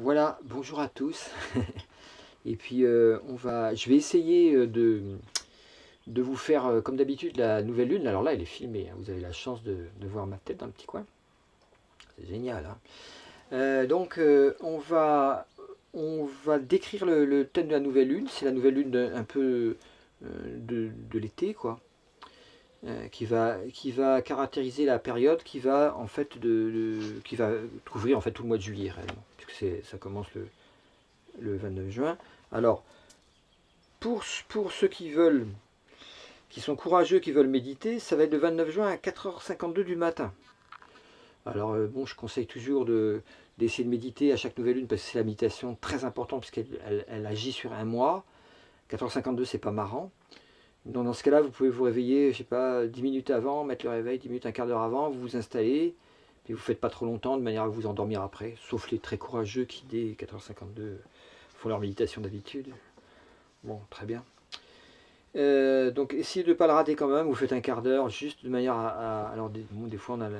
Voilà, bonjour à tous. Et puis euh, on va, je vais essayer euh, de, de vous faire, euh, comme d'habitude, la nouvelle lune. Alors là, elle est filmée. hein. Vous avez la chance de, de voir ma tête dans le petit coin. C'est génial. hein. Donc on va, on va décrire le, thème de la nouvelle lune. C'est la nouvelle lune un peu de, de l'été, quoi. Euh, qui va, qui va caractériser la période qui va en fait de, qui va couvrir en fait tout le mois de juillet réellement, puisque ça commence le, le 29 juin. Alors, pour, pour ceux qui veulent, qui sont courageux, qui veulent méditer, ça va être le 29 juin à 4h52 du matin. Alors, euh, bon, je conseille toujours de, d'essayer de méditer à chaque nouvelle lune, parce que c'est la méditation très importante, puisqu'elle elle, elle agit sur un mois. 4h52, c'est pas marrant. Donc, dans ce cas-là, vous pouvez vous réveiller, je sais pas, 10 minutes avant, mettre le réveil, 10 minutes, un quart d'heure avant, vous vous installez, puis vous faites pas trop longtemps, de manière à vous endormir après, sauf les très courageux qui, dès 4h52, font leur méditation d'habitude. Bon, très bien. Euh, donc essayez de ne pas le rater quand même, vous faites un quart d'heure, juste de manière à... alors des, fois on a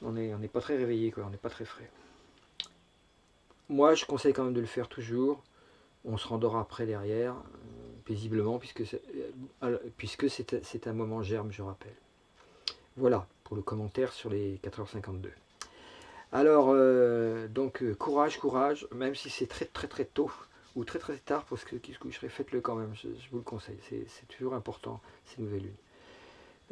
on est, n'est pas très réveillé, quoi, on n'est pas très frais. Moi je conseille quand même de le faire toujours. On se rendort après derrière, paisiblement, puisque c'est, euh, c'est, un moment germe, je rappelle. Voilà pour le commentaire sur les 4h52. Alors, euh, donc, euh, courage, courage, même si c'est très très très tôt ou très très tard, parce que qui se coucherait, faites-le quand même, je, je vous le conseille, c'est toujours important, ces nouvelles lunes.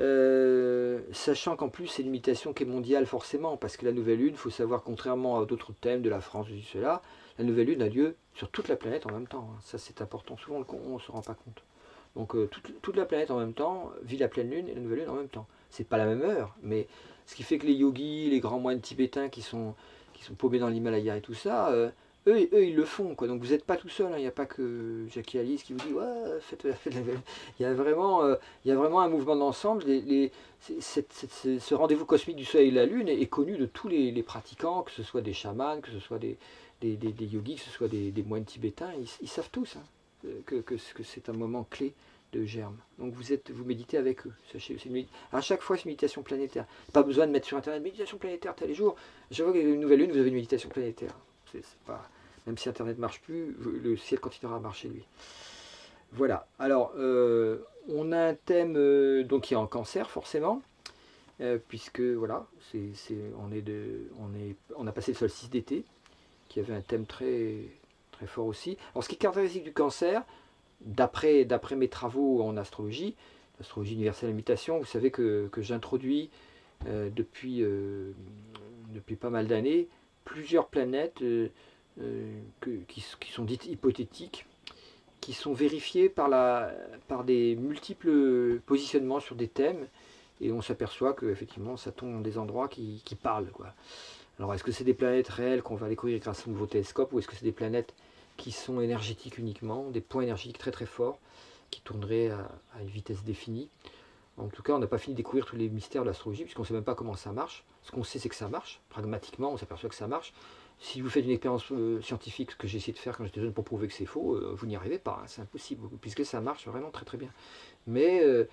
Euh, sachant qu'en plus, c'est une imitation qui est mondiale forcément, parce que la nouvelle lune, il faut savoir, contrairement à d'autres thèmes de la France, de cela, la nouvelle lune a lieu sur toute la planète en même temps. hein. Ça, c'est important, souvent on ne se rend pas compte. Donc, euh, toute, toute la planète en même temps vit la pleine lune et la nouvelle lune en même temps. C'est pas la même heure, mais ce qui fait que les yogis, les grands moines tibétains qui sont, qui sont paumés dans l'Himalaya et tout ça, euh, eux, ils le font. Quoi. Donc vous n'êtes pas tout seul, hein. il n'y a pas que Jackie Alice qui vous dit ouais, faites, faites la. Il y a vraiment, euh, il y a vraiment un mouvement d'ensemble. Les, les- ce rendez-vous cosmique du Soleil et de la Lune est, connu de tous les, les pratiquants, que ce soit des chamans, que ce soit des, des, yogis, que ce soit des, moines tibétains. Ils, savent tous hein, que, que, que c'est un moment clé de germe. Donc vous êtes, vous méditez avec eux. Sachez, à chaque fois, c'est une méditation planétaire. Pas besoin de mettre sur internet méditation planétaire tel jour. Chaque fois qu'il y a une nouvelle lune, vous avez une méditation planétaire. C'est pas, même si internet marche plus, le ciel continuera à marcher lui. Voilà. Alors, euh, on a un thème euh, qui est en cancer forcément, euh, puisque voilà, on a passé le solstice d'été, qui avait un thème très, très fort aussi. Alors, ce qui est caractéristique du cancer, d'après, mes travaux en astrologie, l'astrologie universelle imitation, vous savez que, que j'introduis depuis, depuis pas mal d'années plusieurs planètes que- qui, sont dites hypothétiques, qui sont vérifiées par, la, par des multiples positionnements sur des thèmes, et on s'aperçoit que effectivement ça tombe dans des endroits qui, parlent. Quoi. Alors est-ce que c'est des planètes réelles qu'on va découvrir grâce au nouveau télescope, ou est-ce que c'est des planètes qui sont énergétiques uniquement, des points énergétiques très très forts, qui tourneraient à, à une vitesse définie? En tout cas, on n'a pas fini de découvrir tous les mystères de l'astrologie, puisqu'on ne sait même pas comment ça marche. Ce qu'on sait, c'est que ça marche. Pragmatiquement, on s'aperçoit que ça marche. Si vous faites une expérience euh, scientifique, ce que j'ai essayé de faire quand j'étais jeune pour prouver que c'est faux, euh, vous n'y arrivez pas, hein, c'est impossible, puisque ça marche vraiment très très bien. Mais euh,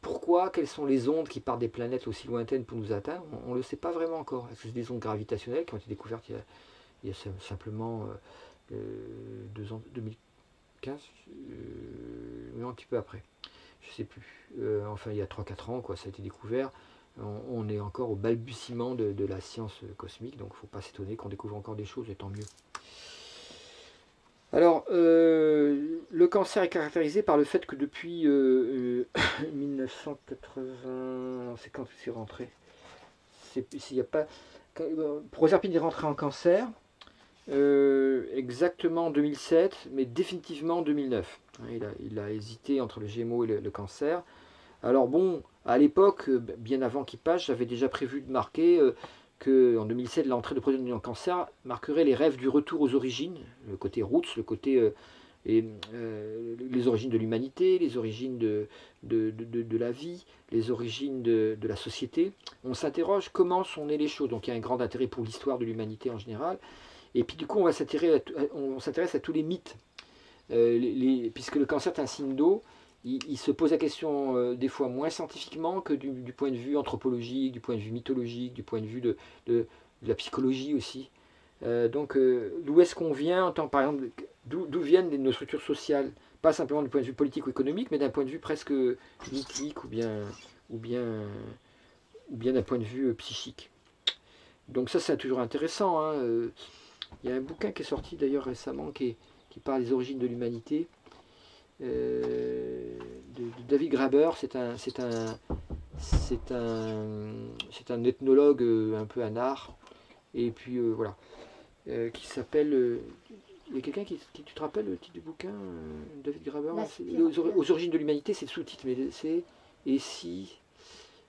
pourquoi, quelles sont les ondes qui partent des planètes aussi lointaines pour nous atteindre On ne le sait pas vraiment encore. Est-ce que c'est des ondes gravitationnelles qui ont été découvertes il y a, simplement deux ans, 2015 euh, Non, un petit peu après. Je sais plus. Enfin, il y a 3-4 ans, quoi, ça a été découvert. On, est encore au balbutiement de, la science cosmique, donc il ne faut pas s'étonner qu'on découvre encore des choses, et tant mieux. Alors, euh, le cancer est caractérisé par le fait que depuis euh, euh, 1980, c'est quand c'est rentré? S'il euh, Proserpine est rentré en cancer euh, exactement en 2007, mais définitivement en 2009. Hein, Il a, il a hésité entre le Gémeaux et le cancer. Alors bon, à l'époque, euh, bien avant qu'il passe, j'avais déjà prévu de marquer euh, que en 2007, l'entrée de Proserpine en cancer marquerait les rêves du retour aux origines, le côté roots, le côté euh, les origines de l'humanité, les origines de, de, de- la vie, les origines de, la société. On s'interroge comment sont nées les choses. Donc il y a un grand intérêt pour l'histoire de l'humanité en général. Et puis du coup, on va s'intéresser à, à- s'intéresse tous les mythes. Puisque le cancer est un signe d'eau, il, se pose la question euh, des fois moins scientifiquement que du, point de vue anthropologique, du point de vue mythologique, du point de vue de, de- la psychologie aussi. donc, d'où est-ce qu'on vient en tant, par exemple, d'où viennent nos structures sociales? Pas simplement du point de vue politique ou économique, mais d'un point de vue presque mythique ou bien, ou bien, ou bien d'un point de vue psychique. Donc ça, c'est toujours intéressant. Hein. Il y a un bouquin qui est sorti d'ailleurs récemment qui, qui parle des origines de l'humanité. Euh, David Graeber, c'est un, c'est un, c'est un, c'est un ethnologue euh, un peu anard, et puis euh, voilà, qui s'appelle. il y a quelqu'un qui, Tu te rappelles le titre du bouquin, David Graeber aux, origines de l'humanité, c'est le sous-titre, mais c'est Et si.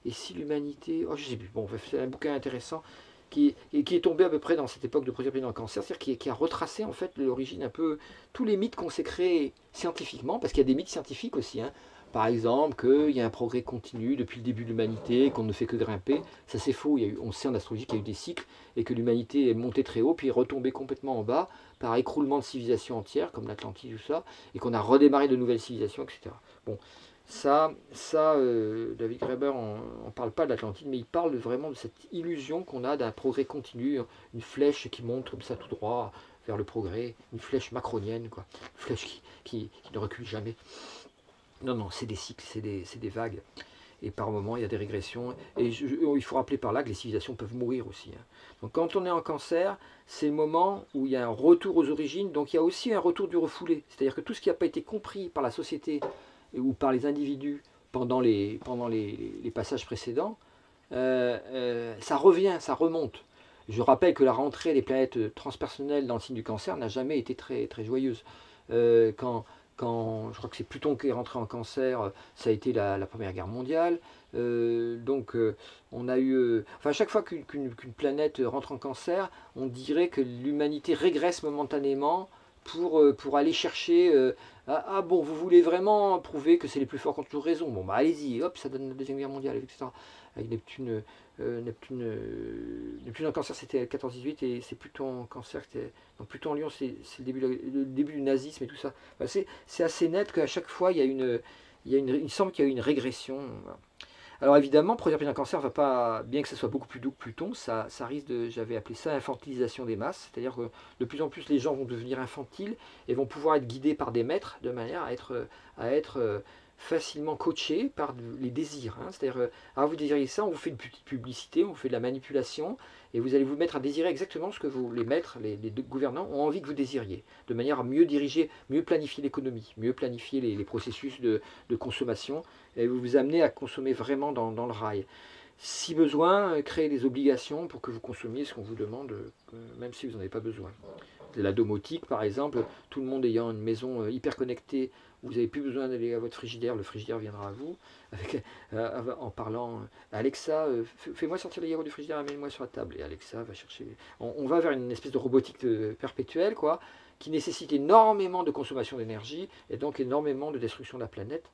Et si l'humanité. Oh, je sais plus. Bon, c'est un bouquin intéressant qui, et qui est tombé à peu près dans cette époque de première dans le cancer, c'est-à-dire qui, a retracé en fait l'origine un peu tous les mythes qu'on s'est créés scientifiquement, parce qu'il y a des mythes scientifiques aussi. Hein. Par exemple, qu'il y a un progrès continu depuis le début de l'humanité, qu'on ne fait que grimper. Ça c'est faux. On sait en astrologie qu'il y a eu des cycles et que l'humanité est montée très haut, puis retombée complètement en bas par écroulement de civilisations entières, comme l'Atlantide ou ça, et qu'on a redémarré de nouvelles civilisations, etc. Bon, ça, ça euh, David Graeber n'en parle pas de l'Atlantide, mais il parle vraiment de cette illusion qu'on a d'un progrès continu, une flèche qui monte comme ça tout droit vers le progrès, une flèche macronienne, quoi, une flèche qui, ne recule jamais. Non, non, c'est des cycles, c'est des, des, vagues. Et par moments, il y a des régressions. Et il faut rappeler par là que les civilisations peuvent mourir aussi. Hein. Donc quand on est en cancer, c'est le moment où il y a un retour aux origines. Donc il y a aussi un retour du refoulé. C'est-à-dire que tout ce qui n'a pas été compris par la société ou par les individus pendant les, pendant les, passages précédents, euh, euh, ça revient, ça remonte. Je rappelle que la rentrée des planètes transpersonnelles dans le signe du cancer n'a jamais été très, très joyeuse. Euh, quand, quand, je crois que c'est Pluton qui est rentré en cancer, ça a été la, Première Guerre mondiale. donc on a eu... enfin, chaque fois qu'une planète rentre en cancer, on dirait que l'humanité régresse momentanément pour aller chercher ah, ah, bon, vous voulez vraiment prouver que c'est les plus forts qui ont toujours raison Bon, bah allez-y, hop, ça donne la Deuxième Guerre mondiale, etc. Avec Neptune, euh, Neptune, euh, Neptune en cancer, c'était 14-18, et c'est plutôt en cancer, donc plutôt en Lyon, c'est le début, du nazisme et tout ça. c'est assez net qu'à chaque fois, il, y a une, il, y a une, il semble qu'il y a eu une régression. Alors évidemment, produire un cancer va pas, bien que ce soit beaucoup plus doux que Pluton, ça, ça risque de, j'avais appelé ça infantilisation des masses, c'est-à-dire que de plus en plus les gens vont devenir infantiles et vont pouvoir être guidés par des maîtres de manière à être, à être euh, facilement coachés par les désirs. Hein. C'est-à-dire, euh, ah vous désirez ça, on vous fait une petite publicité, on vous fait de la manipulation, et vous allez vous mettre à désirer exactement ce que vous, les maîtres, les, gouvernants ont envie que vous désiriez, de manière à mieux diriger, mieux planifier l'économie, mieux planifier les, processus de, consommation, et vous vous amenez à consommer vraiment dans, le rail. Si besoin, euh, créer des obligations pour que vous consommiez ce qu'on vous demande, euh, même si vous n'en avez pas besoin. La domotique, par exemple, tout le monde ayant une maison euh, hyper connectée, vous n'avez plus besoin d'aller à votre frigidaire, le frigidaire viendra à vous, avec, en parlant Alexa, fais-moi sortir les héros du frigidaire, amène-moi sur la table. Et Alexa va chercher. On, va vers une espèce de robotique perpétuelle, quoi, qui nécessite énormément de consommation d'énergie et donc énormément de destruction de la planète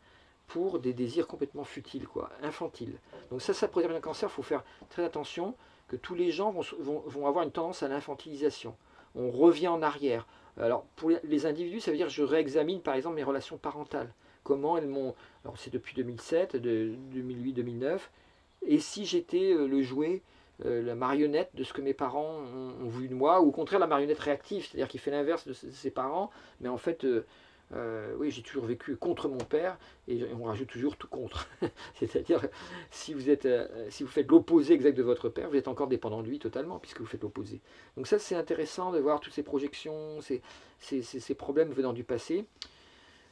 pour des désirs complètement futiles, quoi, infantiles. Donc ça, ça produit un cancer, il faut faire très attention que tous les gens vont, avoir une tendance à l'infantilisation. On revient en arrière. Alors pour les individus, ça veut dire que je réexamine par exemple mes relations parentales. Comment elles m'ont... Alors c'est depuis 2007, de 2008, 2009. Et si j'étais euh, le jouet, euh, la marionnette de ce que mes parents ont, vu de moi, ou au contraire la marionnette réactive, c'est-à-dire qui fait l'inverse de ses parents, mais en fait euh, oui, j'ai toujours vécu contre mon père et on rajoute toujours tout contre. C'est-à-dire, si vous euh, si vous faites l'opposé exact de votre père, vous êtes encore dépendant de lui totalement puisque vous faites l'opposé. Donc ça, c'est intéressant de voir toutes ces projections, ces, ces, problèmes venant du passé.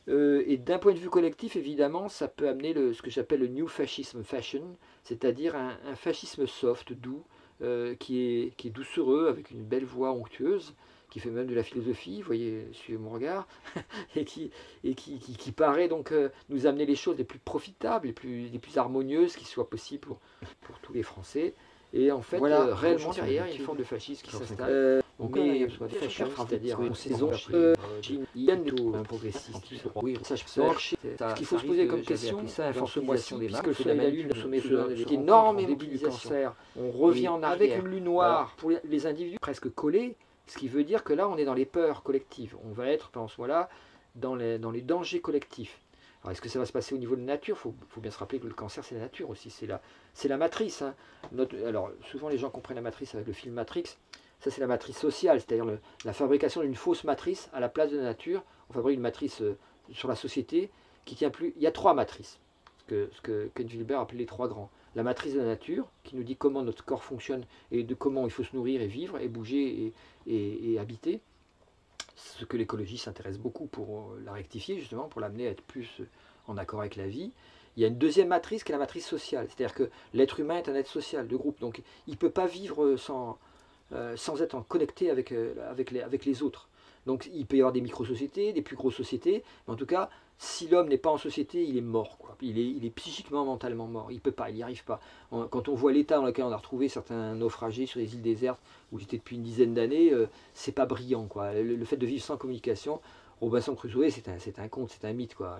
Euh, et d'un point de vue collectif, évidemment, ça peut amener le, ce que j'appelle le new fascism fashion, c'est-à-dire un, fascisme soft, doux, qui, est, qui est doucereux, avec une belle voix onctueuse, qui fait même de la philosophie, vous voyez, suivez mon regard, et, qui, et qui, qui, paraît donc euh, nous amener les choses les plus profitables, les plus, les plus harmonieuses qui soient possibles pour, pour tous les Français. Et en fait, voilà, euh, réellement derrière, il y a une forme de fascisme qui s'installe. Euh, mais c'est-à-dire une saison, a un progressiste. Oui, ça je peux Ce qu'il faut se poser comme question, c'est transformation des marques, puisque la lune, sommet de énorme mobilisation. On revient en arrière. Avec une lune noire pour les individus presque collés, ce qui veut dire que là, on est dans les peurs collectives. On va être, dans ce moment-là, dans les, dangers collectifs. Alors, est-ce que ça va se passer au niveau de la nature? Il faut, bien se rappeler que le cancer, c'est la nature aussi. C'est la, matrice. Hein. alors, souvent, les gens comprennent la matrice avec le film Matrix. Ça, c'est la matrice sociale, c'est-à-dire la fabrication d'une fausse matrice à la place de la nature. On fabrique une matrice euh, sur la société qui tient plus. Il y a trois matrices, ce que, ce que Ken Gilbert appelait les trois grands. La matrice de la nature, qui nous dit comment notre corps fonctionne et de comment il faut se nourrir et vivre et bouger et, habiter. Ce que l'écologie s'intéresse beaucoup pour euh, la rectifier, justement, pour l'amener à être plus euh, en accord avec la vie. Il y a une deuxième matrice qui est la matrice sociale, c'est-à-dire que l'être humain est un être social, de groupe, donc il ne peut pas vivre sans, euh, sans être connecté avec, avec, les, avec les autres. Donc il peut y avoir des micro-sociétés, des plus grosses sociétés, mais en tout cas, si l'homme n'est pas en société, il est mort. Quoi. Il, est, psychiquement, mentalement mort. Il ne peut pas, il n'y arrive pas. quand on voit l'état dans lequel on a retrouvé certains naufragés sur les îles désertes, où j'étais depuis une dizaine d'années, euh, c'est pas brillant. Quoi. Le, fait de vivre sans communication, Robinson Crusoe, c'est un, conte, c'est un mythe. Quoi.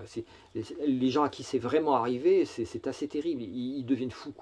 Les, gens à qui c'est vraiment arrivé, c'est assez terrible. Ils, deviennent fous.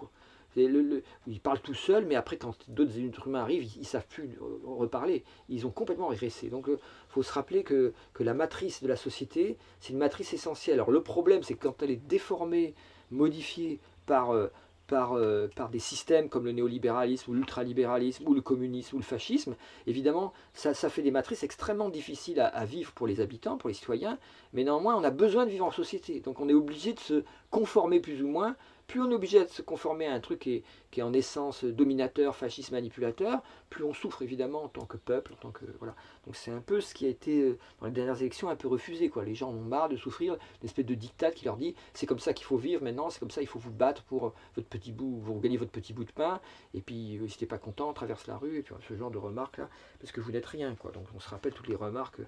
Ils parlent tout seuls, mais après, quand d'autres êtres humains arrivent, ils ne savent plus reparler. Ils ont complètement régressé. Donc, euh, faut se rappeler que, la matrice de la société, c'est une matrice essentielle. Alors, le problème, c'est que quand elle est déformée, modifiée par, euh, euh, des systèmes comme le néolibéralisme, ou l'ultralibéralisme, ou le communisme, ou le fascisme, évidemment, ça, fait des matrices extrêmement difficiles à, vivre pour les habitants, pour les citoyens, mais néanmoins, on a besoin de vivre en société. Donc, on est obligé de se conformer plus ou moins plus on est obligé de se conformer à un truc qui est, en essence dominateur, fasciste, manipulateur, plus on souffre évidemment en tant que peuple, en tant que voilà. Donc c'est un peu ce qui a été euh, dans les dernières élections un peu refusé quoi. Les gens ont marre de souffrir une espèce de dictat qui leur dit c'est comme ça qu'il faut vivre maintenant, c'est comme ça il faut vous battre pour euh, votre petit bout, vous gagner votre petit bout de pain. Et puis euh, si n'êtes pas content, on traverse la rue et puis ce genre de remarques là parce que vous n'êtes rien quoi. Donc on se rappelle toutes les remarques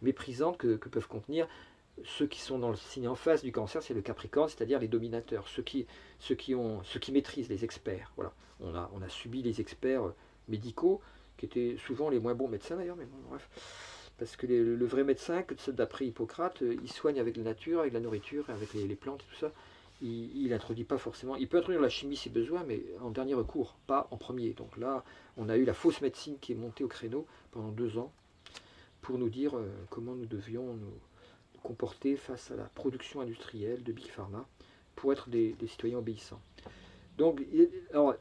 méprisantes que peuvent contenir ceux qui sont dans le signe en face du cancer, c'est le Capricorne, c'est-à-dire les dominateurs, ceux qui, ceux, qui ont, ceux qui maîtrisent, les experts. Voilà. On, a, on a subi les experts euh, médicaux, qui étaient souvent les moins bons médecins d'ailleurs, mais bon, bref. Parce que le vrai médecin, d'après Hippocrate, euh, il soigne avec la nature, avec la nourriture, avec les, plantes et tout ça. Il n'introduit pas forcément. Il peut introduire la chimie si besoin, mais en dernier recours, pas en premier. Donc là, on a eu la fausse médecine qui est montée au créneau pendant deux ans pour nous dire euh, comment nous devions nous comporter face à la production industrielle de Big Pharma pour être des, citoyens obéissants. Donc, alors,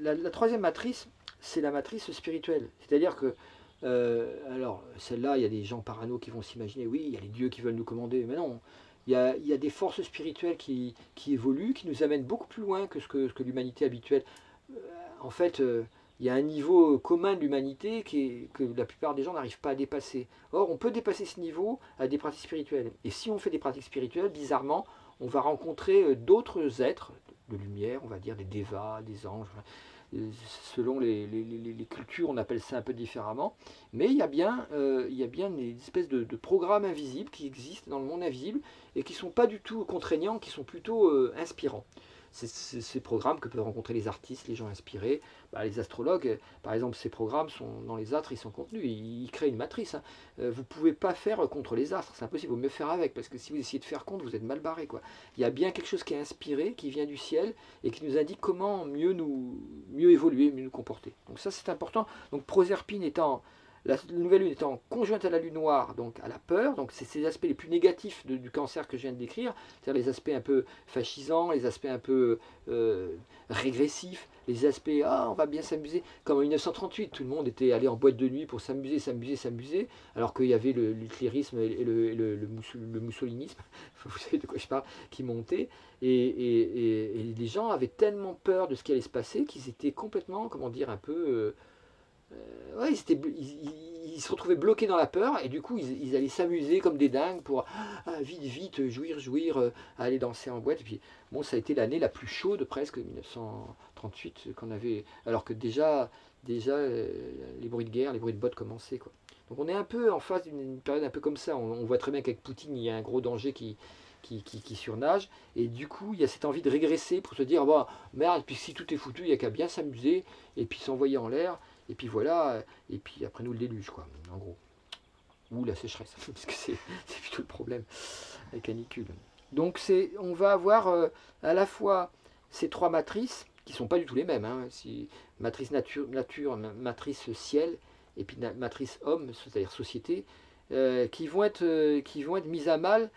la, troisième matrice, c'est la matrice spirituelle. C'est-à-dire que, euh, alors, celle-là, il y a des gens parano qui vont s'imaginer, oui, il y a les dieux qui veulent nous commander, mais non. Il y a, des forces spirituelles qui, évoluent, qui nous amènent beaucoup plus loin que ce que, que l'humanité habituelle. Euh, en fait, euh, il y a un niveau commun de l'humanité que la plupart des gens n'arrivent pas à dépasser. Or, on peut dépasser ce niveau à des pratiques spirituelles. Et si on fait des pratiques spirituelles, bizarrement, on va rencontrer euh, d'autres êtres de lumière, on va dire des dévas, des anges. Euh, selon les, cultures, on appelle ça un peu différemment. Mais il y a bien, euh, il une espèce de, programmes invisibles qui existent dans le monde invisible et qui ne sont pas du tout contraignants, qui sont plutôt inspirants c'est ces programmes que peuvent rencontrer les artistes, les gens inspirés, bah, les astrologues. Par exemple, ces programmes sont dans les astres, ils sont contenus, ils, créent une matrice. Hein. Euh, vous ne pouvez pas faire contre les astres, c'est impossible, il vaut mieux faire avec, parce que si vous essayez de faire contre, vous êtes mal barré. Quoi. Il y a bien quelque chose qui est inspiré, qui vient du ciel, et qui nous indique comment mieux, nous, mieux évoluer, mieux nous comporter. Donc ça, c'est important. Donc Proserpine étant la nouvelle lune étant conjointe à la lune noire, donc à la peur, donc c'est ces aspects les plus négatifs du cancer que je viens de décrire, c'est-à-dire les aspects un peu fascisants, les aspects un peu euh, régressifs, les aspects ah on va bien s'amuser, comme en 1938 tout le monde était allé en boîte de nuit pour s'amuser, s'amuser, s'amuser, alors qu'il y avait l'hitlérisme et le, le, moussolinisme, vous savez de quoi je parle, qui montait, et, les gens avaient tellement peur de ce qui allait se passer qu'ils étaient complètement, comment dire, un peu... Euh, euh, ils, se retrouvaient bloqués dans la peur et du coup ils, allaient s'amuser comme des dingues pour ah, vite, vite, jouir, jouir, euh, aller danser en boîte. Puis bon, ça a été l'année la plus chaude presque, 1938, qu'on avait, alors que déjà, déjà euh, les bruits de guerre, les bruits de bottes commençaient. Quoi. Donc on est un peu en face d'une période un peu comme ça. On, voit très bien qu'avec Poutine, il y a un gros danger qui, qui, qui, surnage. Et du coup, il y a cette envie de régresser pour se dire, bon, merde, puis si tout est foutu, il n'y a qu'à bien s'amuser et puis s'envoyer en l'air. Et puis voilà, et puis après nous le déluge, quoi, en gros. Ou la sécheresse, parce que c'est plutôt le problème, la canicule. Donc on va avoir euh, à la fois ces trois matrices, qui sont pas du tout les mêmes, hein, si, matrice nature, nature, matrice ciel, et puis matrice homme, c'est-à-dire société, euh, qui, vont être, euh, qui vont être mises à mal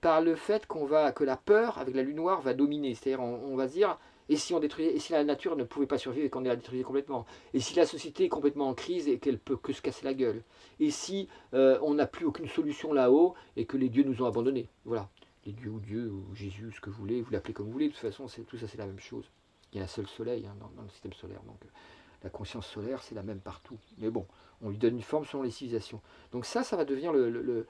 par le fait qu'on va que la peur avec la lune noire va dominer. C'est-à-dire on, va dire Et si on détruisait, et si la nature ne pouvait pas survivre et qu'on la détruisait complètement? Et si la société est complètement en crise et qu'elle peut que se casser la gueule? Et si euh, on n'a plus aucune solution là-haut et que les dieux nous ont abandonnés? Voilà. Les dieux ou Dieu ou Jésus, ce que vous voulez, vous l'appelez comme vous voulez, de toute façon, tout ça c'est la même chose. Il y a un seul soleil hein, dans, le système solaire. Donc euh, la conscience solaire, c'est la même partout. Mais bon, on lui donne une forme selon les civilisations. Donc ça, ça va devenir le,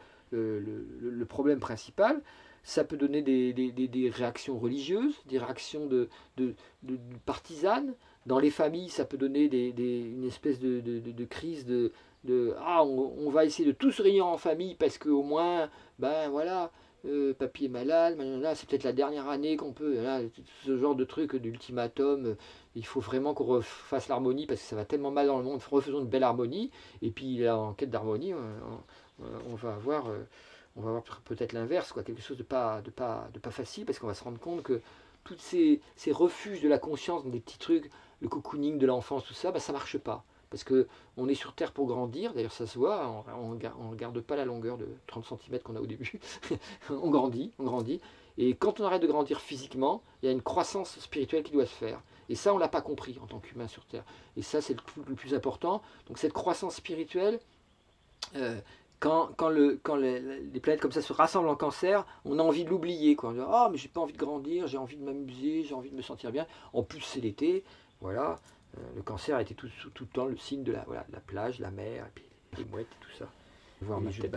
problème principal ça peut donner des, réactions religieuses, des réactions de, partisanes. Dans les familles, ça peut donner une espèce de, crise de, ah on, va essayer de tous réunir en famille parce qu'au moins ben voilà euh, papy est malade c'est peut-être la dernière année qu'on peut ce genre de truc d'ultimatum il faut vraiment qu'on refasse l'harmonie parce que ça va tellement mal dans le monde refaisons une belle harmonie et puis en quête d'harmonie on, va avoir euh, on va avoir peut-être l'inverse, quoi, quelque chose de pas, de pas, de pas facile, parce qu'on va se rendre compte que tous ces, refuges de la conscience dans des petits trucs, le cocooning de l'enfance, tout ça, bah, ça marche pas. Parce que on est sur Terre pour grandir, d'ailleurs ça se voit, on ne garde pas la longueur de 30 cm qu'on a au début, on grandit, on grandit. Et quand on arrête de grandir physiquement, il y a une croissance spirituelle qui doit se faire. Et ça, on ne l'a pas compris en tant qu'humain sur Terre. Et ça, c'est le, plus important. Donc cette croissance spirituelle, euh, quand, le, quand les, planètes comme ça se rassemblent en cancer, on a envie de l'oublier. On dit Ah, mais j'ai pas envie de grandir, j'ai envie de m'amuser, j'ai envie de me sentir bien. En plus, c'est l'été. Voilà. Euh, le cancer était tout, tout, le temps le signe de la, voilà, la plage, la mer, et puis les mouettes et tout ça. Voir les jeux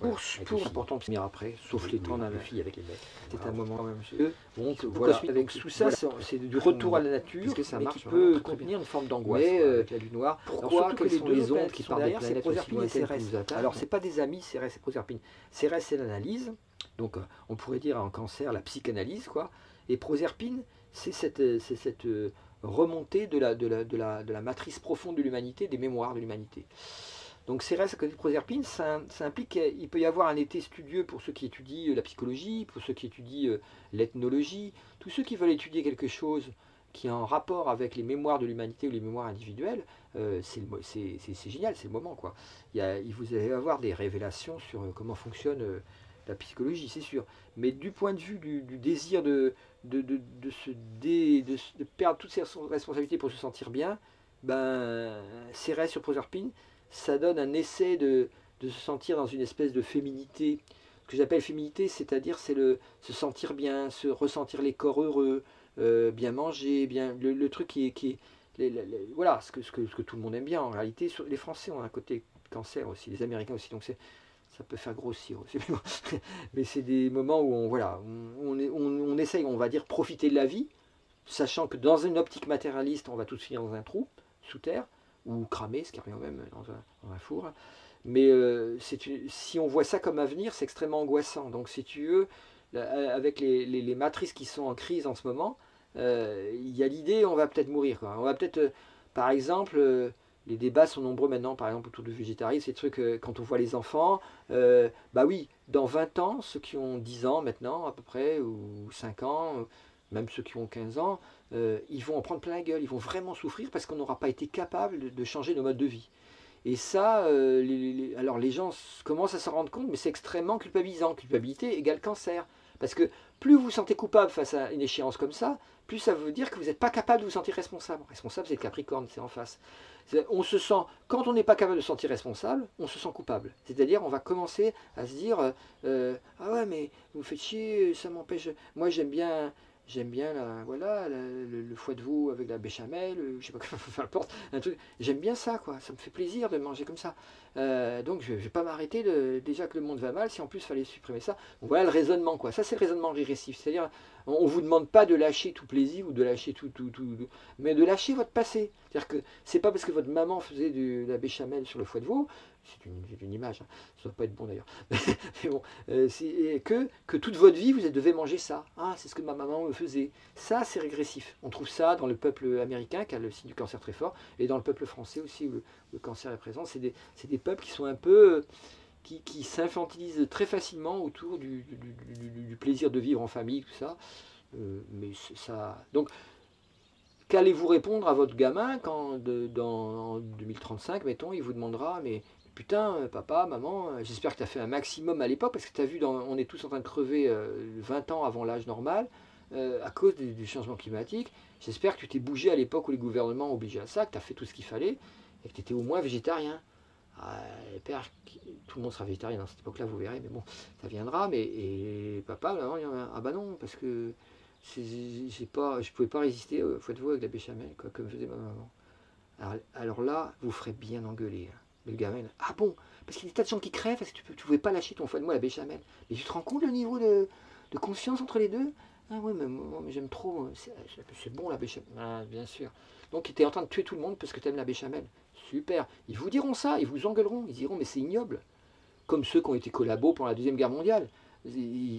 Pour, pour important de venir après, sauf les temps d'un fille avec les mecs. C'est un moment quand même chez Donc, voilà, avec tout ça, c'est du retour à la nature, que ça mais qui peut contenir une forme d'angoisse euh, avec la lune noire. Pourquoi Quelles sont les ondes qui partent des planètes Proserpine et Cérès Alors, c'est pas des amis, Cérès et Proserpine. Cérès, c'est l'analyse. Donc, euh, on pourrait dire en cancer la psychanalyse, quoi. Et Proserpine, c'est cette, cette remontée de la, de, la, de, la, de la matrice profonde de l'humanité, des mémoires de l'humanité. Donc Cérès à côté de Proserpine, ça, implique qu'il peut y avoir un été studieux pour ceux qui étudient euh, la psychologie, pour ceux qui étudient euh, l'ethnologie, tous ceux qui veulent étudier quelque chose qui est en rapport avec les mémoires de l'humanité ou les mémoires individuelles, euh, c'est génial, c'est le moment. Quoi. Il, vous allez avoir des révélations sur comment fonctionne la psychologie, c'est sûr. Mais du point de vue du, désir de, se perdre toutes ses responsabilités pour se sentir bien, ben, sur Proserpine, ça donne un essai de, se sentir dans une espèce de féminité. Ce que j'appelle féminité, c'est-à-dire c'est le se sentir bien, se ressentir les corps heureux, euh, bien manger, bien le, truc qui est, voilà ce que, ce, que, tout le monde aime bien en réalité. Les Français ont un côté cancer aussi, les Américains aussi, donc c'est ça peut faire grossir aussi. Mais c'est des moments où on, voilà, on, on, essaye, on va dire, profiter de la vie, sachant que dans une optique matérialiste, on va tous finir dans un trou, sous terre ou cramer, ce qui revient même dans un, four. Mais euh, si on voit ça comme avenir, c'est extrêmement angoissant. Donc si tu veux, avec les, matrices qui sont en crise en ce moment, euh, il y a l'idée on va peut-être mourir. On va peut-être, euh, par exemple, les débats sont nombreux maintenant, par exemple autour du végétarisme, ces trucs, quand on voit les enfants, bah oui, dans 20 ans, ceux qui ont 10 ans maintenant à peu près, ou 5 ans, même ceux qui ont 15 ans, euh, ils vont en prendre plein la gueule, ils vont vraiment souffrir parce qu'on n'aura pas été capable de, changer nos modes de vie. Et ça, euh, alors les gens commencent à s'en rendre compte, mais c'est extrêmement culpabilisant. Culpabilité égale cancer. Parce que plus vous vous sentez coupable face à une échéance comme ça, plus ça veut dire que vous n'êtes pas capable de vous sentir responsable. Responsable, c'est le Capricorne, c'est en face. On se sent, quand on n'est pas capable de se sentir responsable, on se sent coupable. C'est-à-dire, on va commencer à se dire, euh, ah ouais, mais vous faites chier, ça m'empêche. Moi, j'aime bien, J'aime bien la, voilà, le, foie de veau avec la béchamel, je sais pas comment, importe, un truc. J'aime bien ça, quoi. Ça me fait plaisir de manger comme ça. Euh, donc je ne vais pas m'arrêter de, déjà que le monde va mal, si en plus il fallait supprimer ça. voilà le raisonnement, quoi. Ça c'est le raisonnement régressif. C'est-à-dire, on ne vous demande pas de lâcher tout plaisir ou de lâcher tout, tout, tout, mais de lâcher votre passé. C'est-à-dire que c'est pas parce que votre maman faisait de la béchamel sur le foie de veau c'est une, image, hein. ça ne doit pas être bon d'ailleurs, mais bon, euh, que, que toute votre vie, vous devez manger ça. Ah, c'est ce que ma maman me faisait. Ça, c'est régressif. On trouve ça dans le peuple américain, qui a le signe du cancer très fort, et dans le peuple français aussi, où le, cancer est présent. C'est des, des, peuples qui sont un peu... qui, qui s'infantilisent très facilement autour du, plaisir de vivre en famille, tout ça. Euh, mais ça... Donc, qu'allez-vous répondre à votre gamin quand dans, en 2035, mettons, il vous demandera, mais putain, euh, papa, maman, euh, j'espère que tu as fait un maximum à l'époque, parce que tu as vu, on est tous en train de crever 20 euh, ans avant l'âge normal. à cause du, changement climatique. J'espère que tu t'es bougé à l'époque où les gouvernements obligeaient à ça, que tu as fait tout ce qu'il fallait et que tu étais au moins végétarien. Ah, père, tout le monde sera végétarien dans cette époque-là, vous verrez, mais bon, ça viendra. Mais et papa, là, ah bah non, parce que j'ai pas, je pouvais pas résister au foie de veau avec la béchamel, comme faisait ma maman. Alors, là, vous ferez bien engueuler. Hein. Ah bon? Parce qu'il y a des tas de gens qui crèvent parce que tu ne pouvais pas lâcher ton foie de à la béchamel. Mais tu te rends compte le niveau de, de confiance entre les deux? Ah oui, mais, mais j'aime trop, c'est bon la béchamel. Ah, bien sûr. Donc tu es en train de tuer tout le monde parce que tu aimes la béchamel. Super. Ils vous diront ça, ils vous engueuleront, ils diront mais c'est ignoble. Comme ceux qui ont été collabos pendant la Deuxième Guerre mondiale.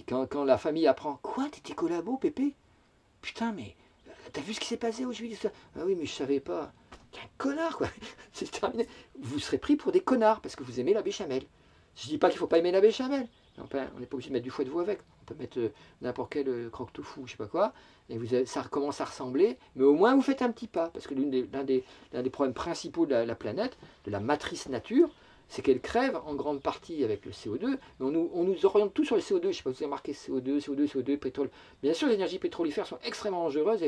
Quand, la famille apprend Quoi, t'étais collabo, Pépé? Putain, mais t'as vu ce qui s'est passé au juillet Ah oui, mais je savais pas. Un connard, quoi. C'est terminé. Vous serez pris pour des connards parce que vous aimez la béchamel. Je dis pas qu'il faut pas aimer la béchamel. on n'est pas obligé de mettre du fouet de veau avec. On peut mettre euh, n'importe quel euh, croque tofu, je sais pas quoi. Et vous ça commence à ressembler. Mais au moins, vous faites un petit pas. Parce que l'un des, problèmes principaux de la planète, de la matrice nature, c'est qu'elle crève en grande partie avec le CO2, mais on nous, oriente tout sur le CO2. Je ne sais pas si vous avez marqué CO2, CO2, CO2, pétrole. Bien sûr, les énergies pétrolifères sont extrêmement dangereuses,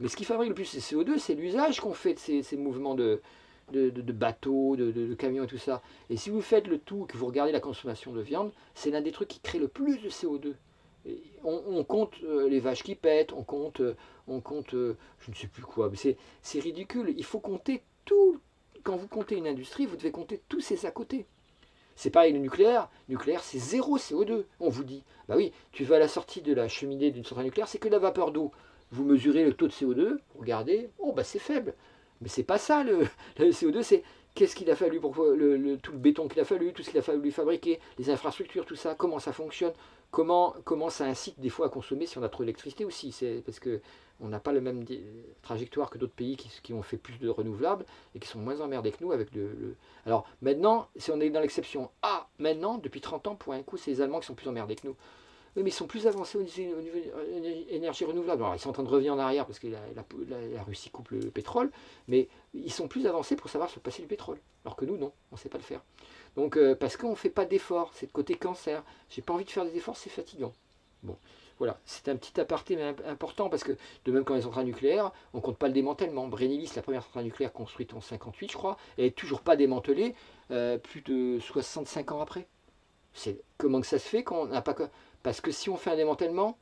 mais ce qui fabrique le plus ces CO2, c'est l'usage qu'on fait de ces, mouvements de, bateaux, de, camions et tout ça. Et si vous faites le tout, que vous regardez la consommation de viande, c'est l'un des trucs qui crée le plus de CO2. on, compte euh, les vaches qui pètent, on compte, euh, on compte euh, je ne sais plus quoi, c'est ridicule. Il faut compter tout, quand vous comptez une industrie, vous devez compter tous ces à côté. C'est pareil le nucléaire. Nucléaire, c'est zéro CO2. On vous dit, bah oui, tu vas à la sortie de la cheminée d'une centrale nucléaire, c'est que de la vapeur d'eau. Vous mesurez le taux de CO2, regardez, oh bah c'est faible. Mais c'est pas ça le, CO2, c'est qu'est-ce qu'il a fallu pour tout le béton qu'il a fallu, tout ce qu'il a fallu fabriquer, les infrastructures, tout ça, comment ça fonctionne, comment, comment ça incite des fois à consommer si on a trop d'électricité aussi. Parce que on n'a pas la même trajectoire que d'autres pays qui, ont fait plus de renouvelables et qui sont moins emmerdés que nous avec le, Alors maintenant, si on est dans l'exception ah, maintenant, depuis 30 ans, pour un coup, c'est les Allemands qui sont plus emmerdés que nous. Oui, mais ils sont plus avancés au niveau, de l'énergie renouvelable. Alors, ils sont en train de revenir en arrière parce que la, Russie coupe le pétrole, mais ils sont plus avancés pour savoir se passer du pétrole. Alors que nous, non, on ne sait pas le faire. Donc, euh, parce qu'on ne fait pas d'efforts, c'est de côté cancer. J'ai pas envie de faire des efforts, c'est fatigant. Bon. Voilà, c'est un petit aparté mais important parce que de même quand les centrales nucléaires, on ne compte pas le démantèlement. Brénilis, la première centrale nucléaire construite en 58, je crois, elle n'est toujours pas démantelée euh, plus de 65 ans après. Comment que ça se fait qu'on n'a pas parce que si on fait un démantèlement,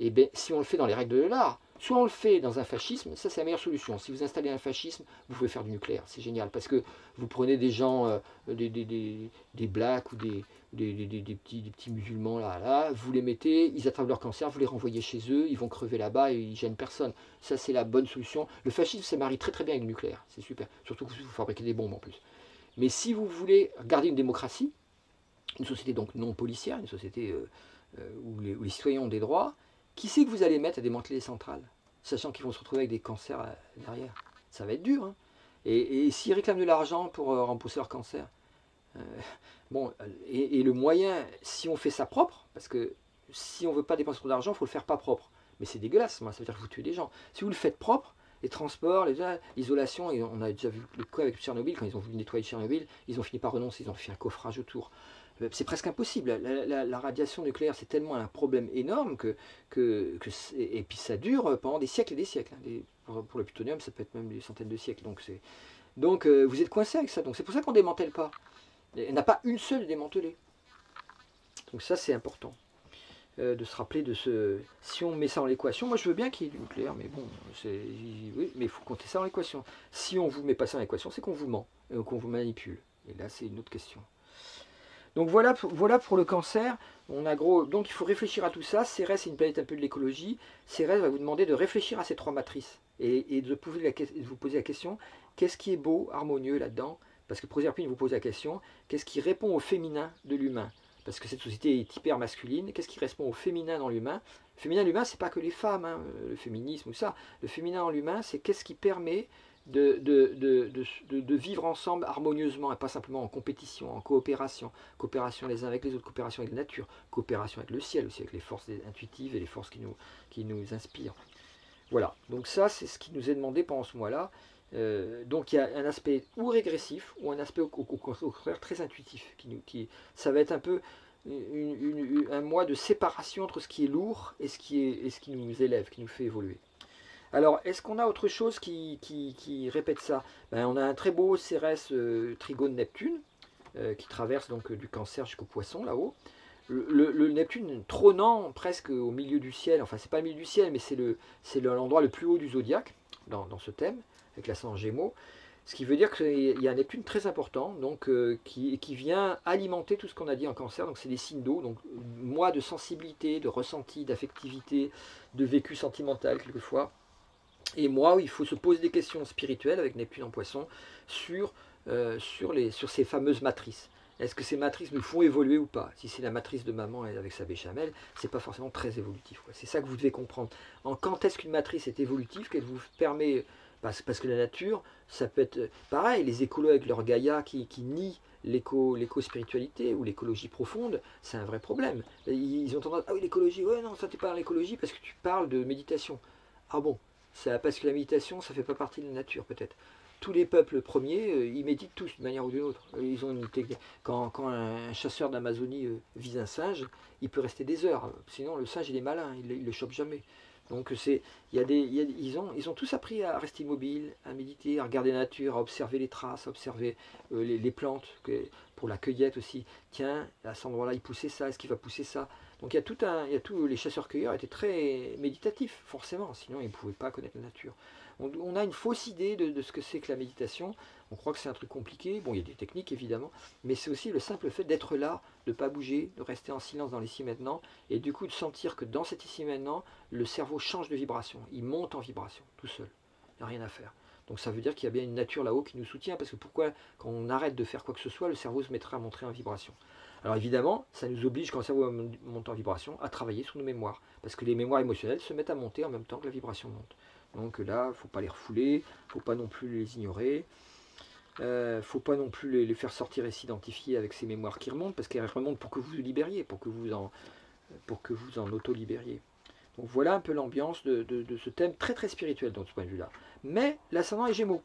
et eh bien, si on le fait dans les règles de l'art, soit on le fait dans un fascisme, ça c'est la meilleure solution. Si vous installez un fascisme, vous pouvez faire du nucléaire, c'est génial parce que vous prenez des gens, euh, des, blacks ou des des, petits, petits musulmans là, là, vous les mettez, ils attrapent leur cancer, vous les renvoyez chez eux, ils vont crever là-bas et ils gênent personne. Ça, c'est la bonne solution. Le fascisme, ça marie très très bien avec le nucléaire, c'est super. Surtout que vous fabriquez des bombes en plus. Mais si vous voulez garder une démocratie, une société donc non policière, une société euh, euh, où, les, citoyens ont des droits, qui c'est que vous allez mettre à démanteler les centrales, sachant qu'ils vont se retrouver avec des cancers euh, derrière? Ça va être dur. Hein. et, s'ils réclament de l'argent pour rempousser leur cancer, Bon, et, le moyen, si on fait ça propre, parce que si on veut pas dépenser trop d'argent, il faut le faire pas propre. Mais c'est dégueulasse, moi, ça veut dire que vous tuez des gens. Si vous le faites propre, les transports, l'isolation, on a déjà vu le cas avec Tchernobyl, quand ils ont voulu nettoyer Tchernobyl, ils ont fini par renoncer, ils ont fait un coffrage autour. Euh, c'est presque impossible. La, radiation nucléaire, c'est tellement un problème énorme que, et puis ça dure pendant des siècles et des siècles. Hein. pour, le plutonium, ça peut être même des centaines de siècles. Donc, euh, vous êtes coincé avec ça. Donc c'est pour ça qu'on démantèle pas. Elle n'a pas une seule démantelée. Donc ça, c'est important euh, de se rappeler de ce... Si on met ça en l'équation, moi je veux bien qu'il y ait du nucléaire, mais bon, oui, mais il faut compter ça en l'équation. Si on ne vous met pas ça en l'équation, c'est qu'on vous ment, qu'on vous manipule. Et là, c'est une autre question. Donc voilà, voilà pour le cancer. On a gros, donc il faut réfléchir à tout ça. Cérès, c'est une planète un peu de l'écologie. Cérès va vous demander de réfléchir à ces trois matrices et, de, vous poser la question qu'est-ce qui est beau, harmonieux là-dedans? Parce que Proserpine vous pose la question, qu'est-ce qui répond au féminin de l'humain? Parce que cette société est hyper masculine, qu'est-ce qui répond au féminin dans l'humain? Le féminin l'humain, c'est pas que les femmes, hein, le féminisme ou ça. Le féminin dans l'humain, c'est qu'est-ce qui permet de, de, vivre ensemble harmonieusement et pas simplement en compétition, en coopération. Coopération les uns avec les autres, coopération avec la nature, coopération avec le ciel aussi, avec les forces intuitives et les forces qui nous, qui nous inspirent. Voilà, donc ça c'est ce qui nous est demandé pendant ce mois-là. Euh, donc il y a un aspect ou régressif ou un aspect au, contraire très intuitif. Qui, qui, ça va être un peu un mois de séparation entre ce qui est lourd et ce qui, est, ce qui nous élève, qui nous fait évoluer. Alors, est-ce qu'on a autre chose qui, répète ça? Ben, On a un très beau Cérès euh, Trigone Neptune, euh, qui traverse donc du cancer jusqu'au poisson là-haut. Le, Neptune trônant presque au milieu du ciel, enfin c'est pas le milieu du ciel, mais c'est l'endroit le, plus haut du zodiaque dans, ce thème, avec l'ascendant Gémeaux. Ce qui veut dire qu'il y a un Neptune très important, donc euh, qui, qui, vient alimenter tout ce qu'on a dit en cancer. Donc c'est des signes d'eau, donc moi de sensibilité, de ressenti, d'affectivité, de vécu sentimental quelquefois. Et moi, il faut se poser des questions spirituelles avec Neptune en Poisson sur, euh, sur, les, sur ces fameuses matrices. Est-ce que ces matrices nous font évoluer ou pas? Si c'est la matrice de maman avec sa béchamel, c'est pas forcément très évolutif. C'est ça que vous devez comprendre. En quand est-ce qu'une matrice est évolutive, qu'elle vous permet parce, que la nature, ça peut être pareil, les écolos avec leur Gaïa qui, qui nient l'éco-spiritualité ou l'écologie profonde, c'est un vrai problème. Ils ont tendance, ah oui, l'écologie, ouais, non, ça pas dans l'écologie parce que tu parles de méditation. Ah bon, ça, parce que la méditation, ça fait pas partie de la nature peut-être. Tous les peuples premiers, euh, ils méditent tous d'une manière ou d'une autre. Une quand, un chasseur d'Amazonie euh, vise un singe, il peut rester des heures. Sinon, le singe, il est malin, il ne le chope jamais. Donc c'est, y a des, ils, ont, ils ont tous appris à rester immobiles, à méditer, à regarder la nature, à observer les traces, à observer euh, les, plantes, pour la cueillette aussi. Tiens, à cet endroit-là, il poussait ça, est-ce qu'il va pousser ça? Donc il y a tout un, il y a les chasseurs-cueilleurs étaient très méditatifs, forcément, sinon ils ne pouvaient pas connaître la nature. On, a une fausse idée de, ce que c'est que la méditation. On croit que c'est un truc compliqué. Bon, il y a des techniques évidemment, mais c'est aussi le simple fait d'être là, de ne pas bouger, de rester en silence dans l'ici maintenant, et du coup de sentir que dans cet ici maintenant, le cerveau change de vibration. Il monte en vibration, tout seul. Il n'y a rien à faire. Donc ça veut dire qu'il y a bien une nature là-haut qui nous soutient, parce que pourquoi, quand on arrête de faire quoi que ce soit, le cerveau se mettra à montrer en vibration alors évidemment, ça nous oblige, quand le cerveau monte en vibration, à travailler sur nos mémoires. Parce que les mémoires émotionnelles se mettent à monter en même temps que la vibration monte. Donc là, il ne faut pas les refouler, il ne faut pas non plus les ignorer. Il euh, ne faut pas non plus les, faire sortir et s'identifier avec ces mémoires qui remontent, parce qu'elles remontent pour que vous vous libériez, pour que vous en, pour que vous en auto-libériez. Donc voilà un peu l'ambiance de, ce thème très très spirituel dans ce point de vue-là. Mais l'ascendant est Gémeaux.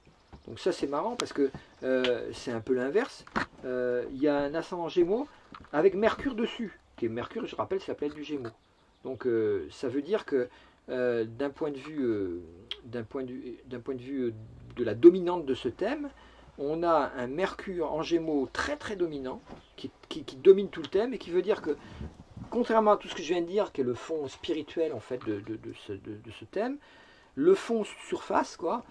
Donc ça c'est marrant parce que euh, c'est un peu l'inverse. Euh, il y a un ascendant Gémeaux avec Mercure dessus. Qui Mercure, je rappelle, c'est la planète du Gémeaux. Donc ça veut dire que euh, d'un point de vue, euh, d'un point de, vue euh, de la dominante de ce thème, on a un Mercure en Gémeaux très très dominant, qui, domine tout le thème et qui veut dire que, contrairement à tout ce que je viens de dire, qui est le fond spirituel en fait de, ce, thème, le fond surface, quoi,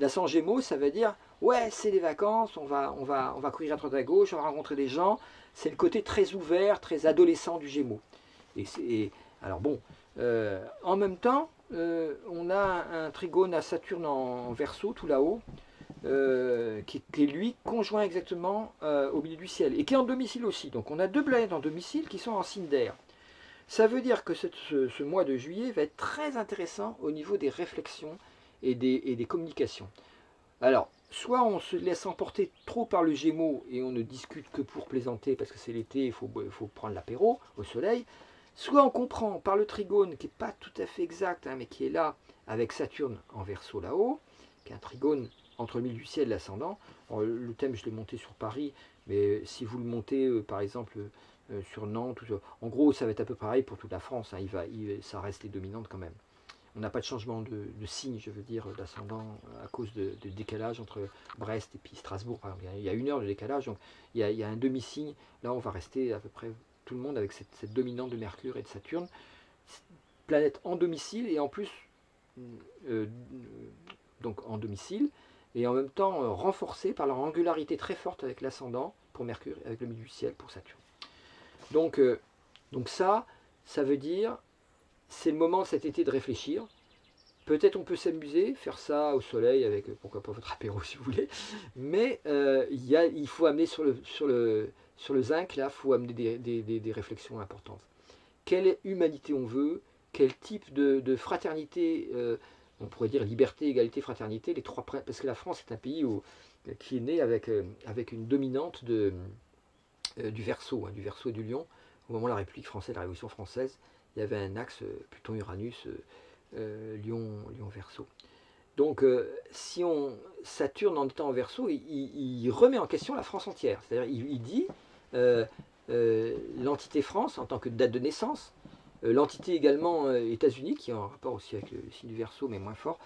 la sans Gémeaux, ça veut dire ouais, c'est les vacances, on va, on va, on va courir à droite à gauche, on va rencontrer des gens. C'est le côté très ouvert, très adolescent du Gémeaux. Et, c'est, alors bon, euh, en même temps, euh, on a un trigone à Saturne en verso, tout là-haut, euh, qui, est lui conjoint exactement au milieu du ciel, et qui est en domicile aussi. Donc on a deux planètes en domicile qui sont en signe d'air. Ça veut dire que ce, mois de juillet va être très intéressant au niveau des réflexions et des, communications. Alors, soit on se laisse emporter trop par le Gémeaux et on ne discute que pour plaisanter parce que c'est l'été, il faut, prendre l'apéro au soleil, Soit on comprend par le trigone, qui n'est pas tout à fait exact, hein, mais qui est là, avec Saturne en verso là-haut, qui est un trigone entre le milieu du ciel et l'ascendant. Le thème, je l'ai monté sur Paris, mais si vous le montez, euh, par exemple, euh, sur Nantes, en gros, ça va être un peu pareil pour toute la France. Hein, ça reste les dominantes quand même. On n'a pas de changement de, signe, je veux dire, d'ascendant à cause de, décalage entre Brest et puis Strasbourg. Il y a une heure de décalage, donc il y a, un demi-signe. Là, on va rester à peu près tout le monde avec cette, dominante de Mercure et de Saturne. Planète en domicile et en plus euh, donc en domicile et en même temps euh, renforcée par leur angularité très forte avec l'ascendant pour Mercure et avec le milieu du ciel pour Saturne. Donc, euh, donc ça, ça veut dire c'est le moment cet été de réfléchir. Peut-être on peut s'amuser, faire ça au soleil avec pourquoi pas votre apéro si vous voulez, mais a, il faut amener sur le, sur le, sur le zinc, là, il faut amener des, réflexions importantes. Quelle humanité on veut Quel type de, fraternité euh, On pourrait dire liberté, égalité, fraternité. Les trois parce que la France est un pays qui est né avec, euh, avec une dominante de, euh, du verso, hein, du verso et du lion. Au moment de la République française, la Révolution française, il y avait un axe Pluton-Uranus, Lion-Verso. Donc, si on Saturne en étant en verso, il, remet en question la France entière. C'est-à-dire, il, dit euh, l'entité France en tant que date de naissance, l'entité également États-Unis, qui est en rapport aussi avec le signe du Verseau, mais moins fort,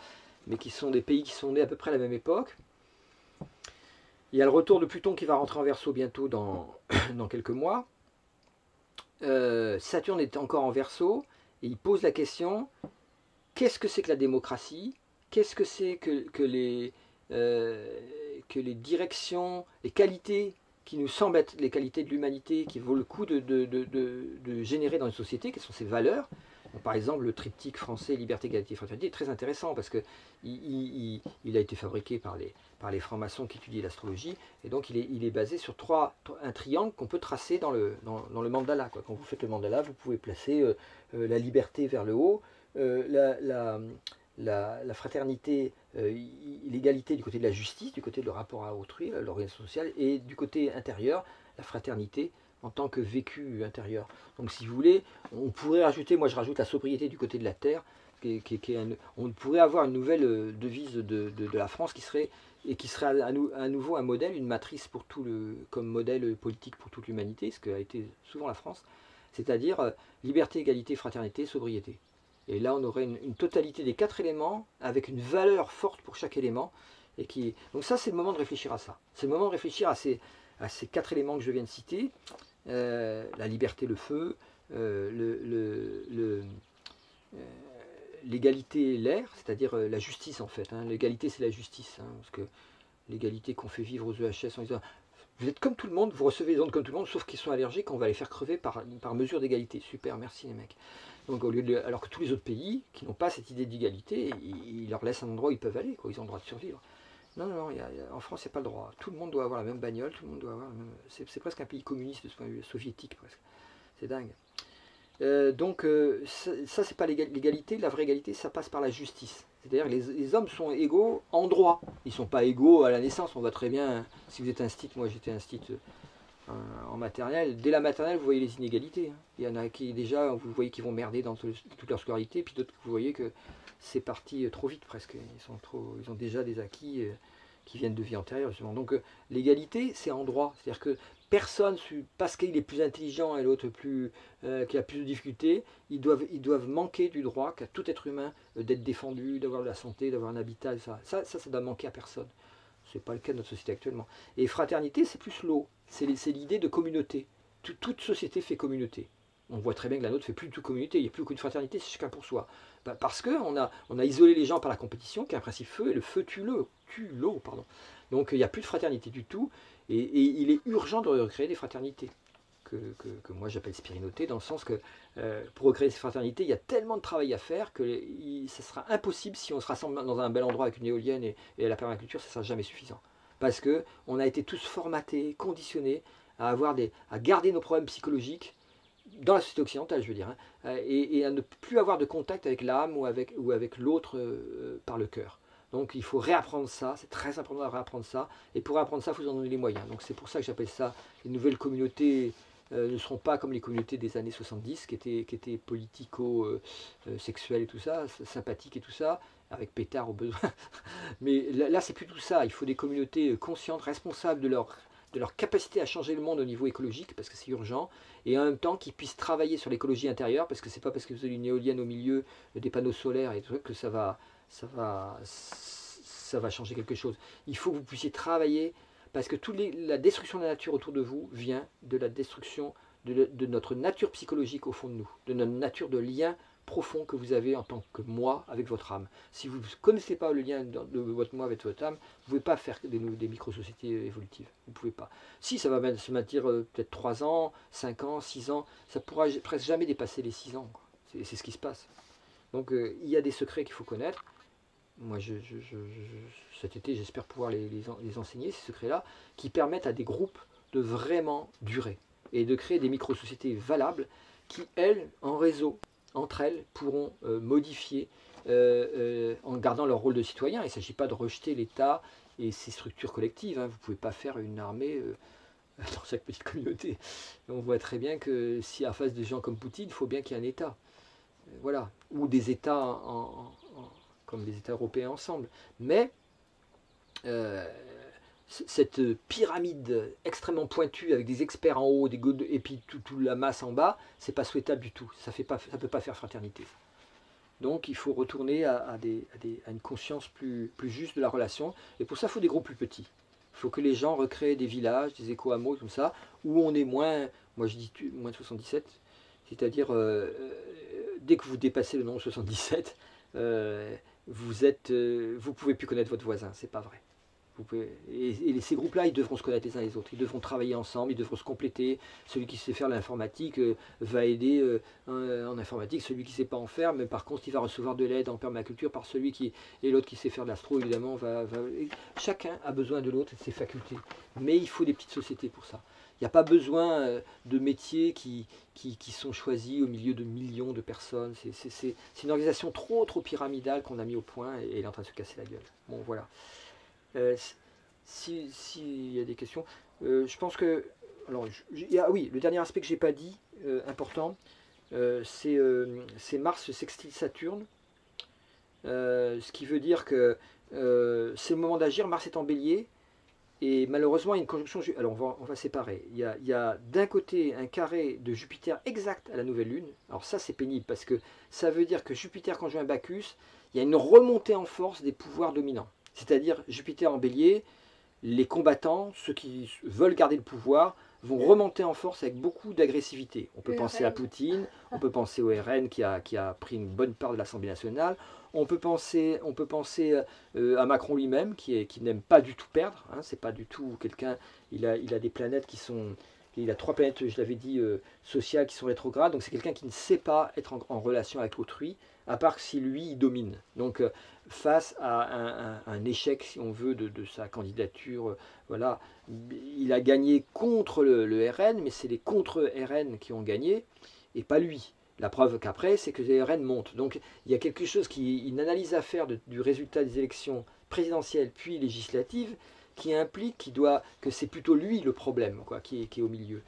mais qui sont des pays qui sont nés à peu près à la même époque. Il y a le retour de Pluton qui va rentrer en Verseau bientôt dans, quelques mois. Saturne est encore en Verseau et il pose la question qu'est-ce que c'est que la démocratie? Qu'est-ce que c'est que, les, euh, que les directions, les qualités qui nous semblent être les qualités de l'humanité, qui vaut le coup de, de, générer dans une société, quelles sont ces valeurs? Par exemple, le triptyque français liberté, égalité, fraternité est très intéressant parce que il, a été fabriqué par les, francs-maçons qui étudient l'astrologie, et donc il est, basé sur trois, un triangle qu'on peut tracer dans le, mandala. Quand vous faites le mandala, vous pouvez placer euh, euh, la liberté vers le haut, la, la, fraternité, euh, l'égalité du côté de la justice, du côté de le rapport à autrui, l'organisation sociale, et du côté intérieur, la fraternité en tant que vécu intérieur. Donc si vous voulez, on pourrait rajouter, moi je rajoute la sobriété du côté de la terre, on pourrait avoir une nouvelle euh, devise de, la France qui serait et qui serait à, nouveau un modèle, une matrice pour tout le, comme modèle politique pour toute l'humanité, ce qu'a été souvent la France, c'est-à-dire euh, liberté, égalité, fraternité, sobriété. Et là, on aurait une, totalité des quatre éléments avec une valeur forte pour chaque élément. Et qui... Donc ça, c'est le moment de réfléchir à ça. C'est le moment de réfléchir à ces, à ces quatre éléments que je viens de citer. Euh, la liberté, le feu, euh, euh, l'égalité, l'air, c'est-à-dire la justice en fait. Hein. L'égalité, c'est la justice. Hein, parce que l'égalité qu'on fait vivre aux EHS vous êtes comme tout le monde, vous recevez les ondes comme tout le monde, sauf qu'ils sont allergiques, on va les faire crever par, mesure d'égalité. Super, merci les mecs. Donc, alors que tous les autres pays qui n'ont pas cette idée d'égalité, ils, leur laissent un endroit où ils peuvent aller, ils ont le droit de survivre. Non, non, non en France, c'est pas le droit. Tout le monde doit avoir la même bagnole, tout le monde doit avoir C'est presque un pays communiste de ce point de vue, soviétique presque. C'est dingue. Euh, donc, euh, ça, c'est pas l'égalité. La vraie égalité, ça passe par la justice. C'est-à-dire les, les, hommes sont égaux en droit. Ils sont pas égaux à la naissance. On voit très bien, si vous êtes un stit, moi j'étais un stit euh, en maternelle. Dès la maternelle, vous voyez les inégalités. Hein. Il y en a qui déjà, vous voyez qu'ils vont merder dans toute leur scolarité, puis d'autres, vous voyez que c'est parti euh, trop vite presque. Ils, sont trop, ils ont déjà des acquis euh, qui viennent de vie antérieure. Justement. Donc l'égalité, c'est en droit. C'est-à-dire que personne, parce qu'il est plus intelligent et l'autre plus, qui a plus de difficultés, ils doivent, manquer du droit qu'à tout être humain d'être défendu, d'avoir de la santé, d'avoir un habitat. Ça, ça, ça, ça doit manquer à personne. N'est pas le cas de notre société actuellement. Et fraternité, c'est plus l'eau. C'est l'idée de communauté. toute société fait communauté. On voit très bien que la nôtre fait plus du tout communauté, il n'y a plus aucune fraternité, c'est chacun pour soi. Bah, parce qu'on a, on a isolé les gens par la compétition, qui est un principe feu, et le feu tue l'eau. Tue l'eau, pardon. Donc il n'y a plus de fraternité du tout, et, il est urgent de recréer des fraternités. Que, moi j'appelle spirinoté, dans le sens que euh, pour recréer ces fraternités, il y a tellement de travail à faire que ce sera impossible si on se rassemble dans un bel endroit avec une éolienne et, la permaculture, ça ne sera jamais suffisant parce que on a été tous formatés, conditionnés à avoir des, à garder nos problèmes psychologiques dans la société occidentale, je veux dire, hein, et, à ne plus avoir de contact avec l'âme ou avec, ou avec l'autre euh, par le cœur. Donc il faut réapprendre ça, c'est très important de réapprendre ça, et pour réapprendre ça, il faut en donner les moyens. Donc c'est pour ça que j'appelle ça les nouvelles communautés euh, ne seront pas comme les communautés des années 70 qui étaient, qui étaient politico-sexuelles euh, et tout ça, sympathiques et tout ça, avec pétard au besoin. Mais là, c'est plus tout ça. Il faut des communautés euh, conscientes, responsables de leur, de leur capacité à changer le monde au niveau écologique, parce que c'est urgent, et en même temps qui puissent travailler sur l'écologie intérieure, parce que c'est pas parce que vous avez une éolienne au milieu, euh, des panneaux solaires et tout que ça va, ça va, ça va changer quelque chose. Il faut que vous puissiez travailler, parce que toute la destruction de la nature autour de vous vient de la destruction de, notre nature psychologique au fond de nous, de notre nature de lien profond que vous avez en tant que moi avec votre âme. Si vous ne connaissez pas le lien de votre moi avec votre âme, vous ne pouvez pas faire des, des micro-sociétés évolutives. Vous ne pouvez pas. Si, ça va se maintenir euh, peut-être 3 ans, 5 ans, 6 ans, ça pourra presque jamais dépasser les 6 ans. C'est ce qui se passe. Donc euh, il y a des secrets qu'il faut connaître. Moi, je, cet été, j'espère pouvoir les, enseigner, ces secrets-là, qui permettent à des groupes de vraiment durer et de créer des micro-sociétés valables qui, elles, en réseau, entre elles, pourront euh, modifier euh, euh, en gardant leur rôle de citoyen. Il ne s'agit pas de rejeter l'État et ses structures collectives. Hein. Vous ne pouvez pas faire une armée dans chaque petite communauté. on voit très bien que si à face de gens comme Poutine, il faut bien qu'il y ait un État. Voilà. Ou des États comme les États européens ensemble. Mais cette pyramide extrêmement pointue avec des experts en haut des et puis toute la masse en bas, c'est pas souhaitable du tout. Ça ne peut pas faire fraternité. Donc il faut retourner à, une conscience plus, juste de la relation. Et pour ça, il faut des groupes plus petits. Il faut que les gens recréent des villages, des éco-hameaux, comme ça, où on est moins, moi je dis moins de 77, c'est-à-dire euh, dès que vous dépassez le nombre 77, euh, vous êtes, euh, vous pouvez plus connaître votre voisin, c'est pas vrai et, ces groupes-là, ils devront se connaître les uns les autres, ils devront travailler ensemble, ils devront se compléter. Celui qui sait faire l'informatique euh, va aider euh, en informatique, celui qui ne sait pas en faire, mais par contre, il va recevoir de l'aide en permaculture par celui qui. Et l'autre qui sait faire de l'astro, évidemment, va, Chacun a besoin de l'autre et de ses facultés. Mais il faut des petites sociétés pour ça. Il n'y a pas besoin euh, de métiers qui, qui, sont choisis au milieu de millions de personnes. C'est une organisation trop, trop pyramidale qu'on a mis au point et, elle est en train de se casser la gueule. Bon, voilà. Euh, s'il y a des questions, euh, je pense que. Alors, oui, le dernier aspect que j'ai pas dit, important, c'est Mars sextile Saturne. ce qui veut dire que c'est le moment d'agir. Mars est en bélier. Et malheureusement, il y a une conjonction. Alors, on va, on va séparer. Il y a, a d'un côté un carré de Jupiter exact à la nouvelle Lune. Alors, ça, c'est pénible parce que ça veut dire que Jupiter conjoint Bacchus, il y a une remontée en force des pouvoirs dominants c'est-à-dire Jupiter en bélier, les combattants, ceux qui veulent garder le pouvoir, vont remonter en force avec beaucoup d'agressivité. On peut penser à Poutine, on peut penser au RN qui a, qui a pris une bonne part de l'Assemblée nationale, on peut penser, on peut penser euh, à Macron lui-même qui, qui n'aime pas du tout perdre. Hein, c'est pas du tout quelqu'un. Il a, il a des planètes qui sont. Il a trois planètes, je l'avais dit, euh, sociales qui sont rétrogrades. Donc c'est quelqu'un qui ne sait pas être en, relation avec autrui, à part si lui il domine. Donc euh, face à un, échec, si on veut, de, sa candidature. Euh, voilà, il a gagné contre le, RN, mais c'est les contre-RN qui ont gagné, et pas lui. La preuve qu'après, c'est que les RN montent. Donc il y a quelque chose qui, une analyse à faire du résultat des élections présidentielles puis législatives, qui implique qu'il doit, que c'est plutôt lui le problème quoi, qui, est, qui est au milieu.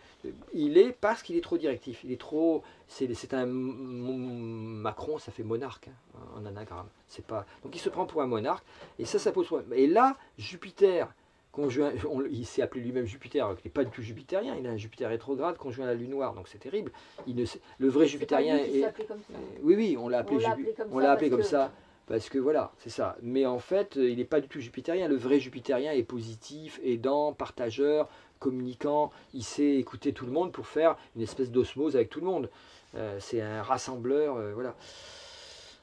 Il est parce qu'il est trop directif, il est trop. C'est un Macron, ça fait monarque hein, en anagramme. C'est pas. Donc il se prend pour un monarque et ça, ça pose problème. Et là, Jupiter conjoint, il s'est appelé lui-même Jupiter, qu'il n'est pas du tout jupitérien, il a un Jupiter rétrograde conjoint à la Lune noire, donc c'est terrible. Il ne, le vrai jupitérien est. Comme ça. Oui, oui, on l'a appelé, on l'a appelé comme ça. Parce que voilà, c'est ça. Mais en fait, euh, il n'est pas du tout jupitérien. Le vrai jupitérien est positif, aidant, partageur, communicant. Il sait écouter tout le monde pour faire une espèce d'osmose avec tout le monde. Euh, c'est un rassembleur, euh, voilà.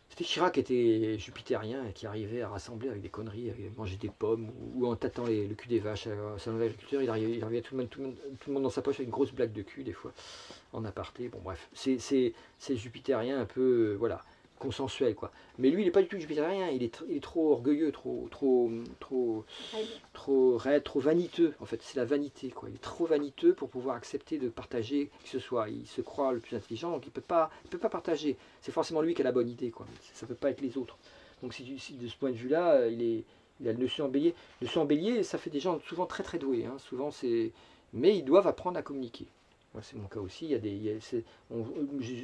C'était Chirac qui était jupitérien et qui arrivait à rassembler avec des conneries, à manger des pommes ou, en tâtant le cul des vaches. Salon d'agriculture, il arrivait, il arrivait tout, le monde, tout, le monde, tout le monde dans sa poche avec une grosse blague de cul des fois, en aparté. Bon bref, c'est jupitérien un peu, voilà consensuel quoi. Mais lui il n'est pas du tout jupitérien, il est, il est trop orgueilleux, trop trop trop trop raide, trop vaniteux en fait, c'est la vanité quoi. Il est trop vaniteux pour pouvoir accepter de partager que ce soit. Il se croit le plus intelligent donc il peut pas il peut pas partager. C'est forcément lui qui a la bonne idée quoi. Ça peut pas être les autres. Donc si, de ce point de vue-là, il est a le dessus en bélier. Le dessus en bélier, ça fait des gens souvent très très doués. Hein. Souvent c'est, mais ils doivent apprendre à communiquer. C'est mon cas aussi. Il y a des,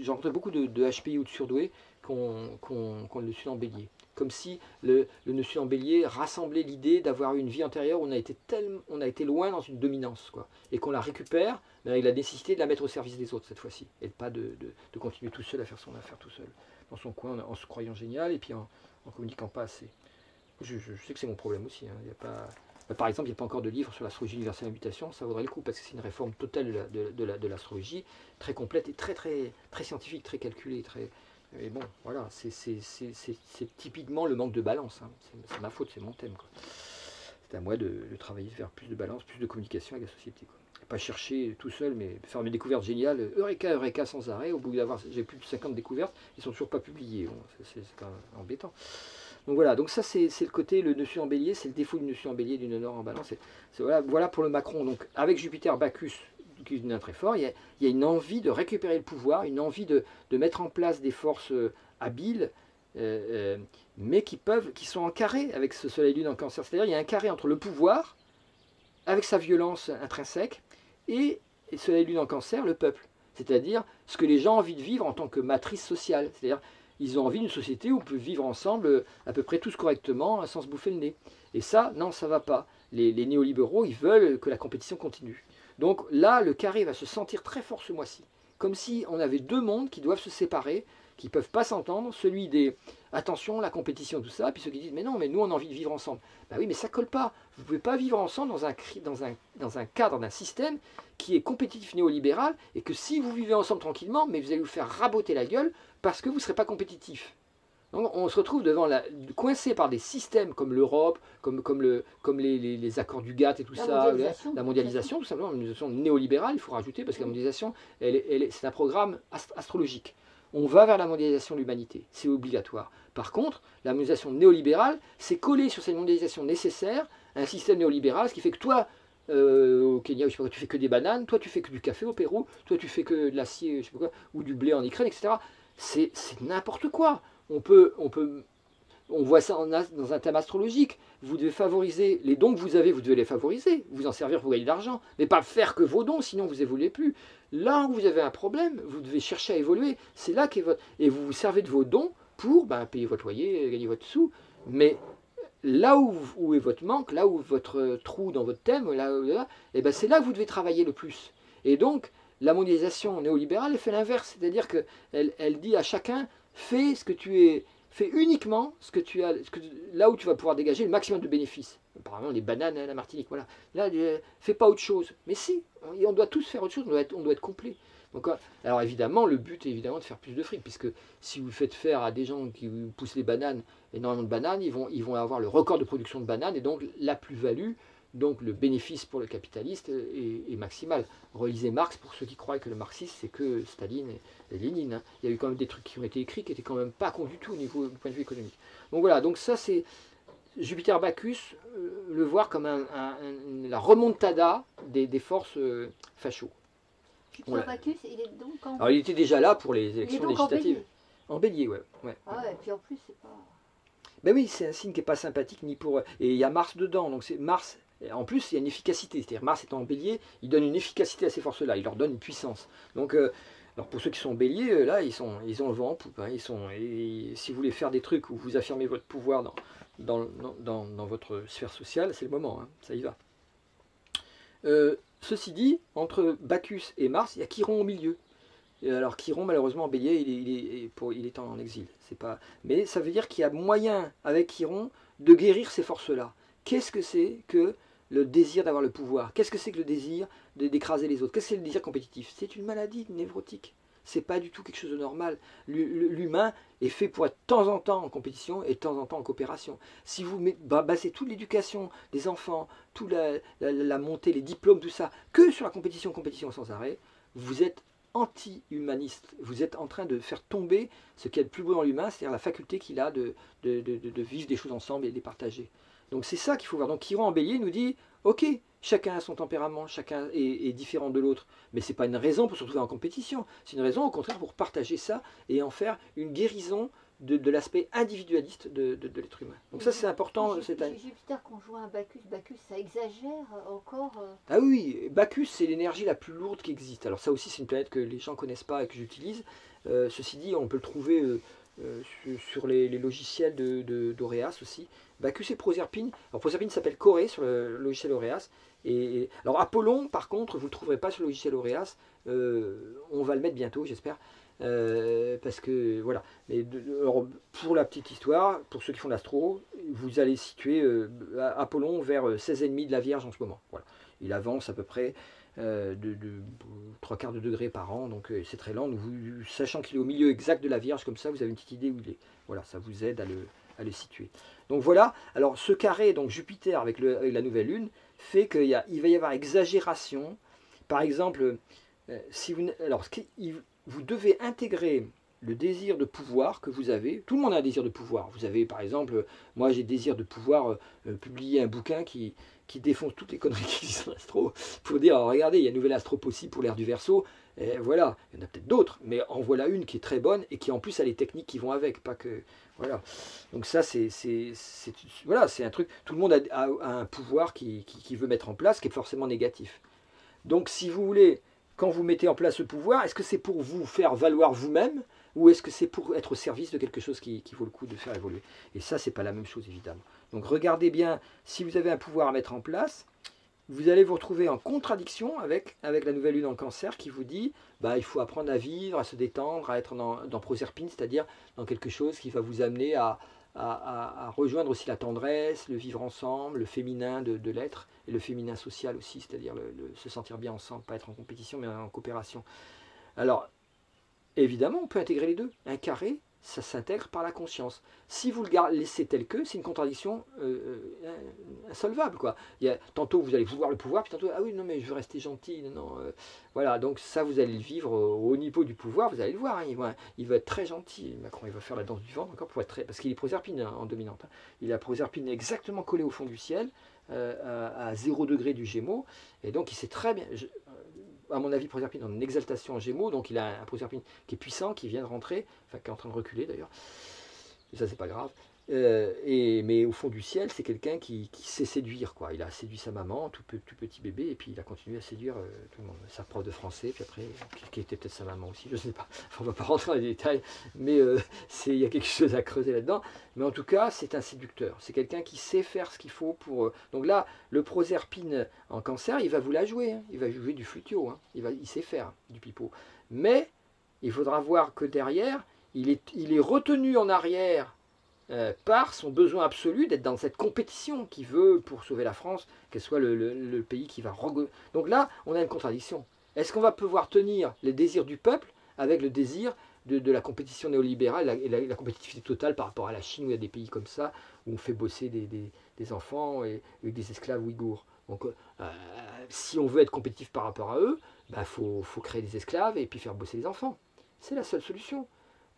rencontré beaucoup de, HPI ou de surdoués qu'on qu le suit en bélier. Comme si le, le suit en bélier rassemblait l'idée d'avoir une vie antérieure où on a été, loin dans une dominance, et qu'on la récupère, mais avec la nécessité de la mettre au service des autres cette fois-ci, et pas de, continuer tout seul à faire son affaire tout seul, dans son coin, en, se croyant génial, et puis en, communiquant pas assez. Je, sais que c'est mon problème aussi. Hein. A pas, par exemple, il n'y a pas encore de livre sur l'astrologie universelle en mutation, ça vaudrait le coup parce que c'est une réforme totale de l'astrologie, très complète et très, très, très scientifique, très calculée, très, et bon, voilà, c'est typiquement le manque de balance. Hein. C'est ma faute, c'est mon thème. C'est à moi de, travailler vers plus de balance, plus de communication avec la société. Pas chercher tout seul, mais faire mes découvertes géniales, Eureka, Eureka sans arrêt. Au bout d'avoir, j'ai plus de 50 découvertes, ils sont toujours pas publiés. c'est embêtant. Donc voilà, donc ça c'est le côté, le dessus en bélier, c'est le défaut du dessus en bélier d'une nord en balance. voilà, voilà pour le Macron. Donc avec Jupiter, Bacchus, qui est très fort, il y, a, une envie de récupérer le pouvoir, une envie de, mettre en place des forces euh, habiles, euh, euh, mais qui peuvent, qui sont en carré avec ce Soleil Lune en Cancer. C'est-à-dire il y a un carré entre le pouvoir, avec sa violence intrinsèque, et, et Soleil Lune en Cancer, le peuple. C'est-à-dire ce que les gens ont envie de vivre en tant que matrice sociale. Ils ont envie d'une société où on peut vivre ensemble à peu près tous correctement sans se bouffer le nez. Et ça, non, ça va pas. les, néolibéraux, ils veulent que la compétition continue. Donc là, le carré va se sentir très fort ce mois-ci. Comme si on avait deux mondes qui doivent se séparer, qui ne peuvent pas s'entendre. Celui des attention, la compétition, tout ça, puis ceux qui disent mais non, mais nous on a envie de vivre ensemble. Ben oui, mais ça colle pas. Vous ne pouvez pas vivre ensemble dans un, dans un, dans un cadre d'un système qui est compétitif néolibéral et que si vous vivez ensemble tranquillement, mais vous allez vous faire raboter la gueule parce que vous ne serez pas compétitif. Donc on se retrouve devant la, coincé par des systèmes comme l'Europe, comme, comme, le, comme les, les, accords du GATT et tout ça, la mondialisation, tout simplement, la mondialisation néolibérale, il faut rajouter, parce que la mondialisation, elle, elle, c'est un programme astrologique. On va vers la mondialisation de l'humanité, c'est obligatoire. Par contre, la mondialisation néolibérale, c'est coller sur cette mondialisation nécessaire un système néolibéral, ce qui fait que toi, euh, au Kenya, je sais pas, tu fais que des bananes, toi tu fais que du café au Pérou, toi tu fais que de l'acier, ou du blé en Ukraine, etc. C'est n'importe quoi on peut, on peut, on voit ça dans un thème astrologique. Vous devez favoriser les dons que vous avez, vous devez les favoriser, vous en servir pour gagner de l'argent, mais pas faire que vos dons, sinon vous évoluez plus. Là où vous avez un problème, vous devez chercher à évoluer. C'est là et vous vous servez de vos dons pour ben, payer votre loyer, gagner votre sou. Mais là où, est votre manque, là où votre trou dans votre thème, là, là et eh ben c'est là que vous devez travailler le plus. Et donc la mondialisation néolibérale fait l'inverse, c'est-à-dire qu'elle elle dit à chacun fais ce que tu es, fais uniquement ce que tu as, là où tu vas pouvoir dégager le maximum de bénéfices. Par exemple, les bananes à la Martinique, voilà. Là, euh, fais pas autre chose. Mais si, on doit tous faire autre chose, on doit être, complet. Euh, alors évidemment, le but est évidemment de faire plus de fric, puisque si vous faites faire à des gens qui poussent les bananes, énormément de bananes, ils vont avoir le record de production de bananes, et donc la plus-value donc le bénéfice pour le capitaliste est, maximal. Relisez Marx pour ceux qui croient que le marxisme c'est que Staline et, Lénine. Hein. Il y a eu quand même des trucs qui ont été écrits qui étaient quand même pas cons du tout au niveau du point de vue économique. Donc voilà, donc ça c'est Jupiter Bacchus, euh, le voir comme la remontada des, forces euh, fachos. Jupiter Bacchus, il est donc en... Alors il était déjà là pour les élections législatives. En bélier, ouais. ouais. Ah ouais, puis en plus c'est pas. Ben oui, c'est un signe qui n'est pas sympathique ni pour. Et il y a Mars dedans, donc c'est Mars en plus, il y a une efficacité. C'est-à-dire, Mars étant en bélier, il donne une efficacité à ces forces-là, il leur donne une puissance. Donc, euh, alors pour ceux qui sont béliers, euh, là, ils, sont, ils ont le vent en. Hein. ils si vous voulez faire des trucs où vous affirmez votre pouvoir dans, votre sphère sociale, c'est le moment, hein. ça y va. Euh, ceci dit, entre Bacchus et Mars, il y a Chiron au milieu. alors Chiron, malheureusement, en bélier, il est, pour, il est en exil. C'est pas... Mais ça veut dire qu'il y a moyen, avec Chiron, de guérir ces forces-là. Qu'est-ce que c'est que le désir d'avoir le pouvoir. Qu'est-ce que c'est que le désir d'écraser les autres? Qu'est-ce que c'est le désir compétitif? C'est une maladie névrotique. C'est pas du tout quelque chose de normal. L'humain est fait pour être de temps en temps en compétition et de temps en temps en coopération. Si vous basez toute l'éducation des enfants, toute la, montée, les diplômes, tout ça, que sur la compétition, compétition sans arrêt, vous êtes anti-humaniste. Vous êtes en train de faire tomber ce qui est le plus beau dans l'humain, c'est-à-dire la faculté qu'il a de, de, vivre des choses ensemble et de les partager. Donc c'est ça qu'il faut voir. Donc Chiron en bélier nous dit, ok, chacun a son tempérament, chacun est, différent de l'autre, mais ce n'est pas une raison pour se retrouver en compétition, c'est une raison au contraire pour partager ça et en faire une guérison de, l'aspect individualiste de, l'être humain. Donc ça c'est important. Jupiter conjoint à Bacchus, Bacchus ça exagère encore euh Ah oui, Bacchus c'est l'énergie la plus lourde qui existe. Alors ça aussi c'est une planète que les gens ne connaissent pas et que j'utilise. Euh, ceci dit, on peut le trouver euh, sur les, logiciels d'Oreas aussi. Bacchus et Proserpine. Alors Proserpine s'appelle Corée sur le logiciel Aureas. Et, alors Apollon, par contre, vous ne le trouverez pas sur le logiciel Aureas. Euh, on va le mettre bientôt, j'espère. Euh, parce que voilà. Mais pour la petite histoire, pour ceux qui font l'astro, vous allez situer euh, Apollon vers 16,5 de la Vierge en ce moment. Voilà. Il avance à peu près de, de, 3 quarts de degré par an, donc c'est très lent. vous, sachant qu'il est au milieu exact de la Vierge, comme ça, vous avez une petite idée où il est. Voilà, ça vous aide à le, à le situer. Donc voilà, alors ce carré, donc Jupiter avec, la nouvelle lune, fait qu'il va y avoir exagération. Par exemple, euh, si vous, alors, vous devez intégrer le désir de pouvoir que vous avez. Tout le monde a un désir de pouvoir. Vous avez, par exemple, moi j'ai désir de pouvoir euh, euh, publier un bouquin qui, qui défonce toutes les conneries qui existent en astro, pour dire, regardez, il y a une nouvelle astro possible pour l'ère du verso, voilà, il y en a peut-être d'autres, mais en voilà une qui est très bonne et qui en plus a les techniques qui vont avec, pas que... Voilà. Donc ça, c'est voilà, un truc, tout le monde a, un pouvoir qui, qui, veut mettre en place, qui est forcément négatif. Donc si vous voulez quand vous mettez en place le pouvoir, est-ce que c'est pour vous faire valoir vous-même ou est-ce que c'est pour être au service de quelque chose qui, qui vaut le coup de faire évoluer? Et ça, c'est pas la même chose, évidemment. Donc regardez bien, si vous avez un pouvoir à mettre en place, vous allez vous retrouver en contradiction avec, avec la nouvelle lune en cancer qui vous dit bah, il faut apprendre à vivre, à se détendre, à être dans, dans Proserpine, c'est-à-dire dans quelque chose qui va vous amener à, à, rejoindre aussi la tendresse, le vivre ensemble, le féminin de, de l'être, et le féminin social aussi, c'est-à-dire se sentir bien ensemble, pas être en compétition, mais en coopération. Alors, évidemment, on peut intégrer les deux. Un carré, ça s'intègre par la conscience. Si vous le laissez tel que, c'est une contradiction euh, euh, insolvable. Quoi. Tantôt vous allez vouloir le pouvoir, puis tantôt, ah oui, non, mais je veux rester gentil. Non, euh, voilà, donc ça, vous allez le vivre au, au, niveau du pouvoir, vous allez le voir. Hein, il, va, être très gentil. Macron, il va faire la danse du vent encore pour être. Parce qu'il est proserpine hein, en dominante. Hein. Il a proserpine exactement collé au fond du ciel, à, à 0 degré du Gémeaux. Et donc, il sait très bien. À mon avis, Proserpine en exaltation en Gémeaux, donc il a un Proserpine qui est puissant, qui vient de rentrer, enfin qui est en train de reculer d'ailleurs. Ça, c'est pas grave. Euh, et, mais au fond du ciel, c'est quelqu'un qui, qui, sait séduire. Quoi. Il a séduit sa maman, tout, tout petit bébé, et puis il a continué à séduire euh, tout le monde. Sa prof de français, puis après, qui, qui était peut-être sa maman aussi, je ne sais pas. Enfin, on ne va pas rentrer dans les détails, mais euh, il y a quelque chose à creuser là-dedans. Mais en tout cas, c'est un séducteur. C'est quelqu'un qui sait faire ce qu'il faut pour. Euh, donc là, le proserpine en cancer, il va vous la jouer. Hein. Il va jouer du flutio. Hein. Il, va, il sait faire du pipeau. Mais il faudra voir que derrière, il est, il est retenu en arrière euh, par son besoin absolu d'être dans cette compétition qui veut, pour sauver la France, qu'elle soit le, pays qui va... Donc là, on a une contradiction. Est-ce qu'on va pouvoir tenir les désirs du peuple avec le désir de, la compétition néolibérale la, et la, compétitivité totale par rapport à la Chine, où il y a des pays comme ça, où on fait bosser des, enfants et, et, des esclaves ouïghours? Donc, euh, si on veut être compétitif par rapport à eux, il bah, faut, faut créer des esclaves et puis faire bosser les enfants. C'est la seule solution.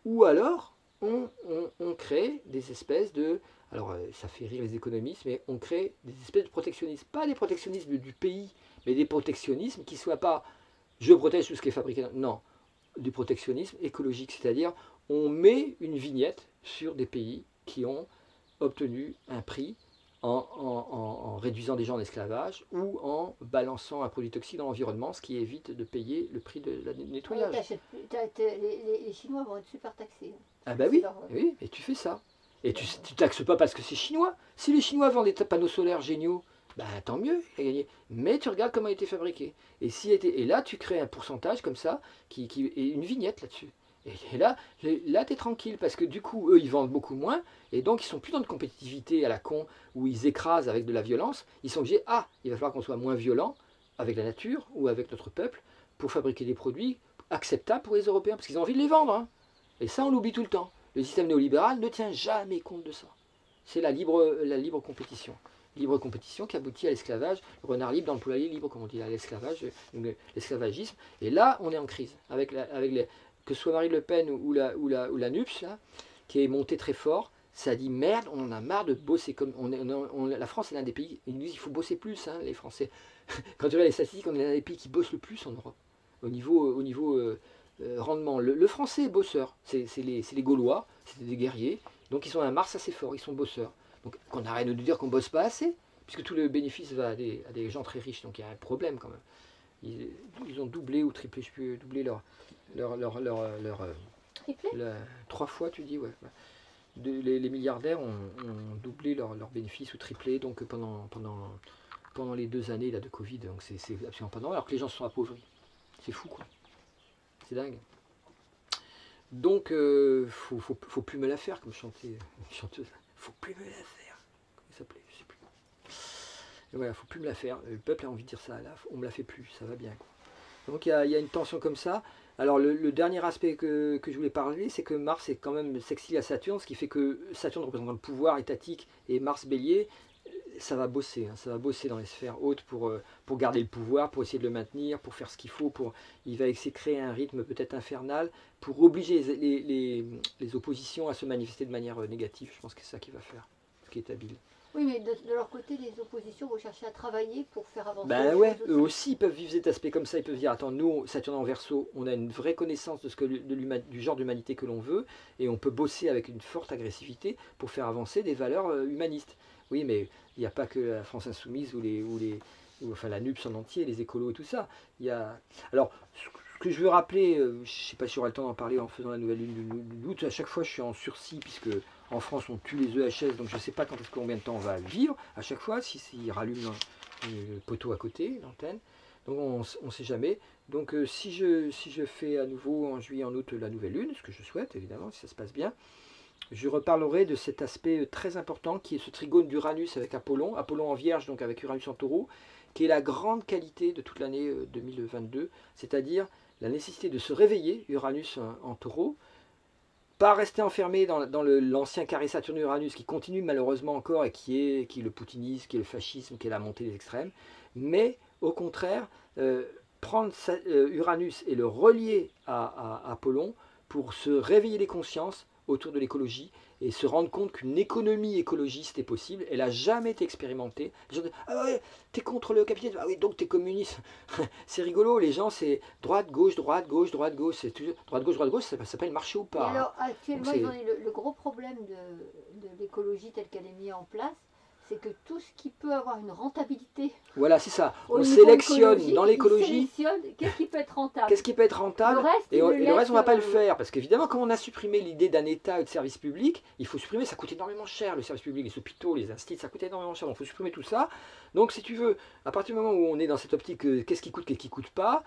Ou alors, on, on, on, crée des espèces de... Alors, euh, ça fait rire les économistes, mais on crée des espèces de protectionnisme. Pas des protectionnismes du pays, mais des protectionnismes qui ne soient pas je protège tout ce qui est fabriqué. Non, du protectionnisme écologique, c'est-à-dire on met une vignette sur des pays qui ont obtenu un prix en, en, en, réduisant des gens en esclavage ou en balançant un produit toxique dans l'environnement, ce qui évite de payer le prix de la nettoyage. les, les, les, Chinois vont être super taxés. Ah bah oui, leur... oui, et tu fais ça. Et tu ne taxes pas parce que c'est chinois. Si les Chinois vendent des panneaux solaires géniaux, ben, tant mieux, il a gagné. Mais tu regardes comment il a été fabriqué. Et, si et là, tu crées un pourcentage comme ça, qui, qui, et une vignette là-dessus. Et, là, là tu es tranquille, parce que du coup, eux, ils vendent beaucoup moins, et donc ils sont plus dans une compétitivité à la con, où ils écrasent avec de la violence. Ils sont obligés, ah, il va falloir qu'on soit moins violent avec la nature ou avec notre peuple, pour fabriquer des produits acceptables pour les Européens, parce qu'ils ont envie de les vendre. Hein. Et ça, on l'oublie tout le temps. Le système néolibéral ne tient jamais compte de ça. C'est la libre, la libre compétition. Libre compétition qui aboutit à l'esclavage, le renard libre dans le poulailler libre, comme on dit, à l'esclavage, l'esclavagisme. Et là, on est en crise. Avec, la, avec les, que ce soit Marie Le Pen ou la, ou la, ou la NUPS, là, qui est montée très fort, ça dit merde, on en a marre de bosser comme. On, la France est l'un des pays. Ils nous disent qu'il faut bosser plus, hein, les Français. Quand tu regardes les statistiques, on est l'un des pays qui bosse le plus en Europe, au niveau, au niveau euh, euh, rendement. Le, le, français est bosseur, c'est les, les, Gaulois, c'est des guerriers, donc ils sont à Mars assez fort, ils sont bosseurs. Donc qu'on arrête de dire qu'on bosse pas assez, puisque tout le bénéfice va à des, à des, gens très riches, donc il y a un problème quand même. Ils, ils ont doublé ou triplé, je peux doubler leur. leur, leur, leur, leur triplé? la, Trois fois, tu dis, ouais. De, les, les, milliardaires ont, ont doublé leurs leur bénéfices ou triplé donc pendant, pendant, pendant les deux années là, de Covid, donc c'est absolument pas normal, alors que les gens se sont appauvris. C'est fou quoi. Dingue. Donc, euh, faut, faut, faut, plus me la faire, comme une chanteuse. Faut plus me la faire. Comment s'appelait? Je sais plus. Et voilà, faut plus me la faire. Le peuple a envie de dire ça. Là, on me la fait plus. Ça va bien. Donc, il y, a une tension comme ça. Alors, le, dernier aspect que, que, je voulais parler, c'est que Mars est quand même sexy à Saturne, ce qui fait que Saturne représentant le pouvoir étatique et Mars bélier, ça va bosser, hein, ça va bosser dans les sphères hautes pour, euh, pour garder le pouvoir, pour essayer de le maintenir, pour faire ce qu'il faut, pour, il va essayer de créer un rythme peut-être infernal pour obliger les, les, les, oppositions à se manifester de manière euh, négative. Je pense que c'est ça qu'il va faire, ce qui est habile. Oui, mais de, de, leur côté, les oppositions vont chercher à travailler pour faire avancer. Ben ouais, eux aussi ils peuvent vivre cet aspect comme ça. Ils peuvent dire attends, nous, Saturne en verso, on a une vraie connaissance de ce que de du genre d'humanité que l'on veut et on peut bosser avec une forte agressivité pour faire avancer des valeurs euh, humanistes. Oui, mais il n'y a pas que la France insoumise ou les, ou les, ou enfin la NUPS en entier, les écolos et tout ça. Il y a... Alors, ce que je veux rappeler, euh, je ne sais pas si j'aurai le temps d'en parler en faisant la nouvelle lune du doute, à chaque fois je suis en sursis, puisque en France on tue les EHS, donc je ne sais pas quand est-ce combien de temps on va vivre, à chaque fois, si s'il rallume le poteau à côté, l'antenne. Donc on ne sait jamais. Donc euh, si, je, si je fais à nouveau en juillet, en août la nouvelle lune, ce que je souhaite évidemment, si ça se passe bien, je reparlerai de cet aspect très important qui est ce trigone d'Uranus avec Apollon, Apollon en vierge donc avec Uranus en taureau, qui est la grande qualité de toute l'année 2022, euh, c'est-à-dire la nécessité de se réveiller, Uranus en, taureau, pas rester enfermé dans, l'ancien carré Saturne-Uranus qui continue malheureusement encore et qui est, qui le poutinisme, qui est le fascisme, qui est la montée des extrêmes, mais au contraire, euh, prendre euh, Uranus et le relier à, Apollon pour se réveiller les consciences autour de l'écologie et se rendre compte qu'une économie écologiste est possible. Elle n'a jamais été expérimentée. Les gens disent Ah ouais, t'es contre le capitalisme Ah oui, donc t'es communiste. c'est rigolo, les gens, c'est droite, gauche, droite, gauche, droite, gauche. C'est toujours droite, gauche, droite, gauche, ça s'appelle marché ou pas. alors, actuellement, le, gros problème de, de l'écologie telle qu'elle est mise en place, c'est que tout ce qui peut avoir une rentabilité. Voilà, c'est ça. On sélectionne dans l'écologie. Qu'est-ce qui peut être rentable Qu'est-ce qui peut être rentable le reste, Et, le, reste, on ne va pas le faire. Parce qu'évidemment, quand on a supprimé l'idée d'un État et de service public, il faut supprimer, ça coûte énormément cher, le service public, les hôpitaux, les instituts, ça coûte énormément cher. Donc il faut supprimer tout ça. Donc si tu veux, à partir du moment où on est dans cette optique, euh, qu'est-ce qui coûte, qu'est-ce qui coûte pas,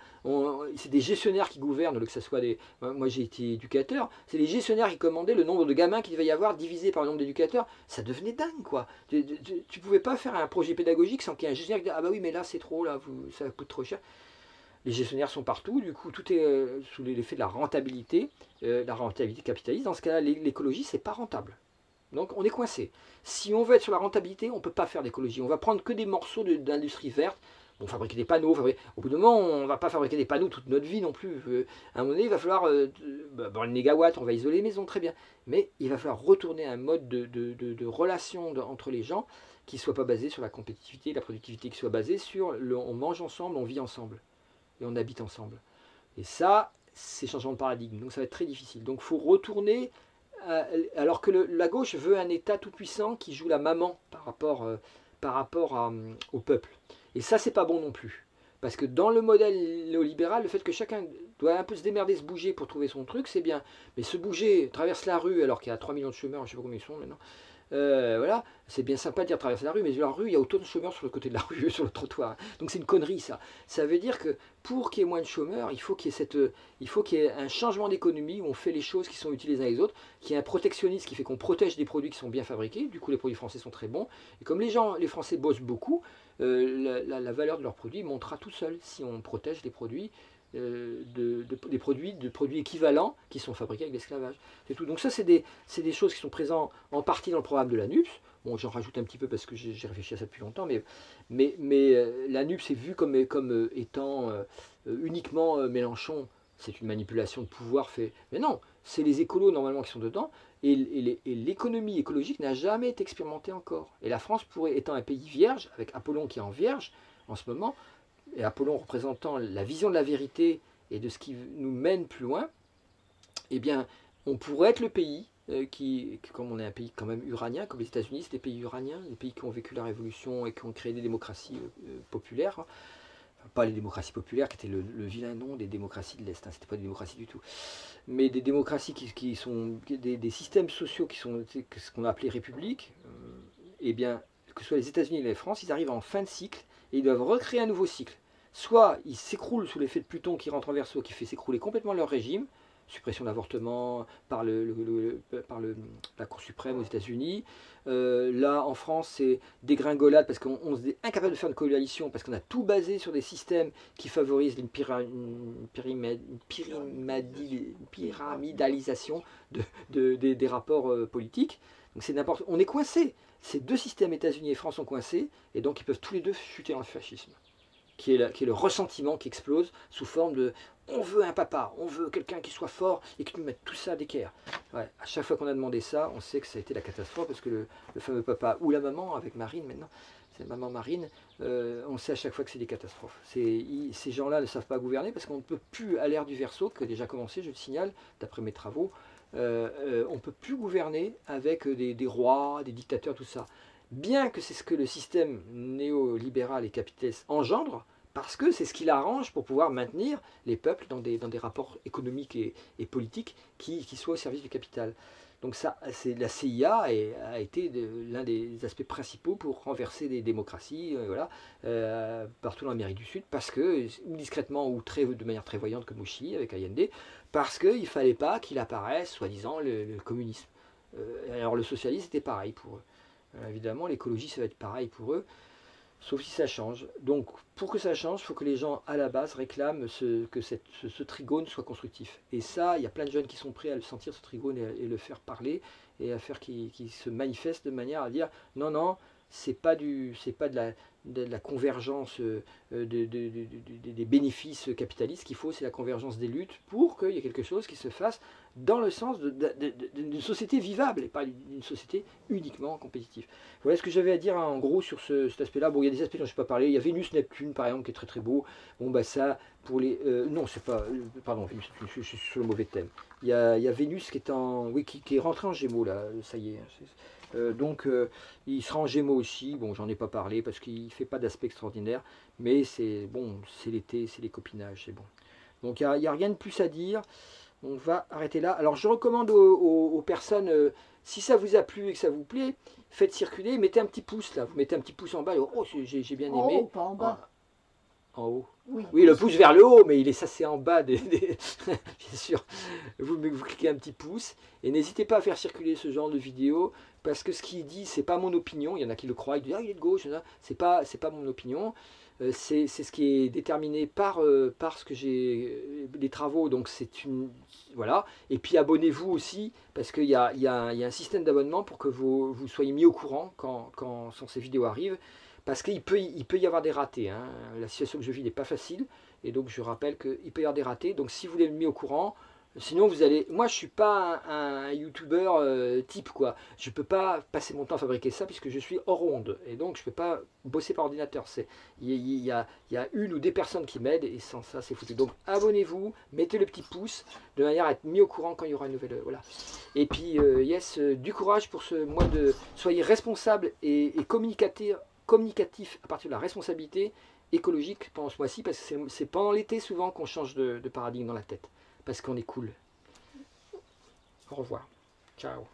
c'est des gestionnaires qui gouvernent, que ce soit des. Moi j'ai été éducateur, c'est les gestionnaires qui commandaient le nombre de gamins qu'il devait y avoir divisé par le nombre d'éducateurs. Ça devenait dingue, quoi. Tu, ne pouvais pas faire un projet pédagogique sans qu'il y ait un gestionnaire qui dise Ah bah oui, mais là c'est trop, là, ça coûte trop cher. Les gestionnaires sont partout, du coup tout est euh, sous l'effet de la rentabilité, euh, la rentabilité capitaliste. Dans ce cas-là, l'écologie, c'est pas rentable. Donc on est coincé. Si on veut être sur la rentabilité, on ne peut pas faire d'écologie. On va prendre que des morceaux d'industrie verte. On fabriquer des panneaux. Au bout d'un moment, on ne va pas fabriquer des panneaux toute notre vie non plus. Euh, à un moment donné, il va falloir. Euh, bah, le négawatt, on va isoler les maisons, très bien. Mais il va falloir retourner à un mode de, relation entre les gens qui ne soit pas basé sur la compétitivité, la productivité, qui soit basé sur le, on mange ensemble, on vit ensemble. Et on habite ensemble. Et ça, c'est changement de paradigme. Donc ça va être très difficile. Donc il faut retourner alors que la gauche veut un État tout-puissant qui joue la maman par rapport, euh, par rapport euh, au peuple. Et ça, c'est pas bon non plus. Parce que dans le modèle néolibéral, le fait que chacun doit un peu se démerder, se bouger pour trouver son truc, c'est bien. Mais se bouger, traverse la rue alors qu'il y a 3 millions de chômeurs, je sais pas combien ils sont maintenant, euh, voilà, c'est bien sympa de dire traverser la rue, mais la rue, il y a autant de chômeurs sur le côté de la rue, sur le trottoir. Donc c'est une connerie ça. Ça veut dire que pour qu'il y ait moins de chômeurs, il faut qu'il y ait, cette, il faut qu'il y ait un changement d'économie où on fait les choses qui sont utiles les uns les autres, qu'il y ait un protectionnisme qui fait qu'on protège des produits qui sont bien fabriqués. Du coup, les produits français sont très bons. Et comme les gens, les Français bossent beaucoup, euh, la, valeur de leurs produits montera tout seul si on protège les produits euh, de, des produits, équivalents qui sont fabriqués avec l'esclavage. C'est tout. Donc ça, c'est des, choses qui sont présentes en partie dans le programme de la NUPS. Bon, j'en rajoute un petit peu parce que j'ai réfléchi à ça depuis longtemps, mais, mais, euh, la NUPS est vue comme, comme euh, étant uniquement Mélenchon. C'est une manipulation de pouvoir fait. Mais non, c'est les écolos normalement qui sont dedans. Et, et l'économie écologique n'a jamais été expérimentée encore. Et la France pourrait, étant un pays vierge, avec Apollon qui est en vierge en ce moment, et Apollon représentant la vision de la vérité et de ce qui nous mène plus loin, eh bien, on pourrait être le pays euh, qui, comme on est un pays quand même uranien, comme les États-Unis, c'est des pays uraniens, des pays qui ont vécu la révolution et qui ont créé des démocraties euh, euh, populaires. pas les démocraties populaires, qui étaient le, vilain nom des démocraties de l'Est, hein, c'était pas des démocraties du tout. Mais des démocraties qui, sont des, systèmes sociaux qui sont ce qu'on a appelé république, eh bien, que ce soit les États-Unis et la France, ils arrivent en fin de cycle et ils doivent recréer un nouveau cycle soit ils s'écroulent sous l'effet de Pluton qui rentre en verso, qui fait s'écrouler complètement leur régime, suppression d'avortement par, le, le, la Cour suprême aux États-Unis. Euh, là, en France, c'est dégringolade parce qu'on est incapable de faire une coalition parce qu'on a tout basé sur des systèmes qui favorisent une, pyramidalisation de, des, rapports euh, politiques. Donc c'est n'importe. On est coincé. Ces deux systèmes, États-Unis et France, sont coincés et donc ils peuvent tous les deux chuter dans le fascisme qui est, le ressentiment qui explose sous forme de on veut un papa, on veut quelqu'un qui soit fort et qui nous mette tout ça à d'équerre. Ouais, à chaque fois qu'on a demandé ça, on sait que ça a été la catastrophe parce que le, fameux papa ou la maman, avec Marine maintenant, c'est maman Marine, euh, on sait à chaque fois que c'est des catastrophes. ces gens-là ne savent pas gouverner parce qu'on ne peut plus, à l'ère du verso, qui a déjà commencé, je le signale, d'après mes travaux, euh, euh, on ne peut plus gouverner avec des, des rois, des dictateurs, tout ça. bien que c'est ce que le système néolibéral et capitaliste engendre, parce que c'est ce qui l'arrange pour pouvoir maintenir les peuples dans des, rapports économiques et, politiques qui, soient au service du capital. Donc ça, la CIA a été l'un des aspects principaux pour renverser des démocraties euh, voilà, euh, partout dans l'Amérique du Sud, parce que, ou discrètement, ou de manière très voyante comme au Chili avec Allende, parce qu'il ne fallait pas qu'il apparaisse, soi-disant, le, communisme. Euh, alors le socialisme était pareil pour eux. évidemment, l'écologie, ça va être pareil pour eux sauf si ça change. Donc, pour que ça change, il faut que les gens, à la base, réclament que ce, trigone soit constructif. Et ça, il y a plein de jeunes qui sont prêts à le sentir, ce trigone, et, le faire parler, et à faire qu'il se manifeste de manière à dire, non, non, c'est pas du c'est pas de la, de la convergence euh, des bénéfices capitalistes qu'il faut, c'est la convergence des luttes pour qu'il y ait quelque chose qui se fasse dans le sens d'une société vivable et pas d'une société uniquement compétitive. Voilà ce que j'avais à dire en gros sur ce, cet aspect-là. Bon, il y a des aspects dont je n'ai pas parlé. Il y a Vénus-Neptune par exemple qui est très très beau. Bon, bah ça, pour les. Euh, non, c'est pas. Euh, pardon, Vénus, je, suis sur le mauvais thème. Il y a, il y a Vénus qui est en. Oui, qui, est rentré en Gémeaux là, ça y est. Euh, donc euh, il sera en Gémeaux aussi, bon j'en ai pas parlé parce qu'il ne fait pas d'aspect extraordinaire, mais c'est bon, c'est l'été, c'est les copinages, c'est bon. Donc il n'y a, rien de plus à dire, on va arrêter là. Alors je recommande aux, personnes, euh, si ça vous a plu et que ça vous plaît, faites circuler, mettez un petit pouce là, vous mettez un petit pouce en bas, oh j'ai bien aimé. Pas en bas. En haut. Oui, le pouce vers le haut, mais il est ça c'est en bas des, bien sûr. Vous, vous cliquez un petit pouce et n'hésitez pas à faire circuler ce genre de vidéo parce que ce qu'il dit, c'est pas mon opinion. Il y en a qui le croient, ils disent ah il est de gauche, c'est pas c'est pas mon opinion. Euh, c'est ce qui est déterminé par euh, par ce que j'ai les travaux. Donc c'est une voilà. Et puis abonnez-vous aussi parce qu'il y a, y, a, y a un système d'abonnement pour que vous, vous soyez mis au courant quand, quand ces vidéos arrivent. Parce qu'il peut, il peut y avoir des ratés. Hein. La situation que je vis n'est pas facile. Et donc je rappelle qu'il peut y avoir des ratés. Donc si vous voulez mis au courant, Sinon, vous allez. Moi, je suis pas un, youtubeur euh, type, quoi. Je peux pas passer mon temps à fabriquer ça puisque je suis hors onde. Et donc, je peux pas bosser par ordinateur. Il y, a, une ou des personnes qui m'aident et sans ça, c'est foutu. Donc, abonnez-vous, mettez le petit pouce de manière à être mis au courant quand il y aura une nouvelle. Voilà. Et puis, euh, yes, euh, du courage pour ce mois de. Soyez responsable et, communicatif, communicatif à partir de la responsabilité écologique pendant ce mois-ci parce que c'est pendant l'été souvent qu'on change de paradigme dans la tête parce qu'on est cool. Au revoir. Ciao.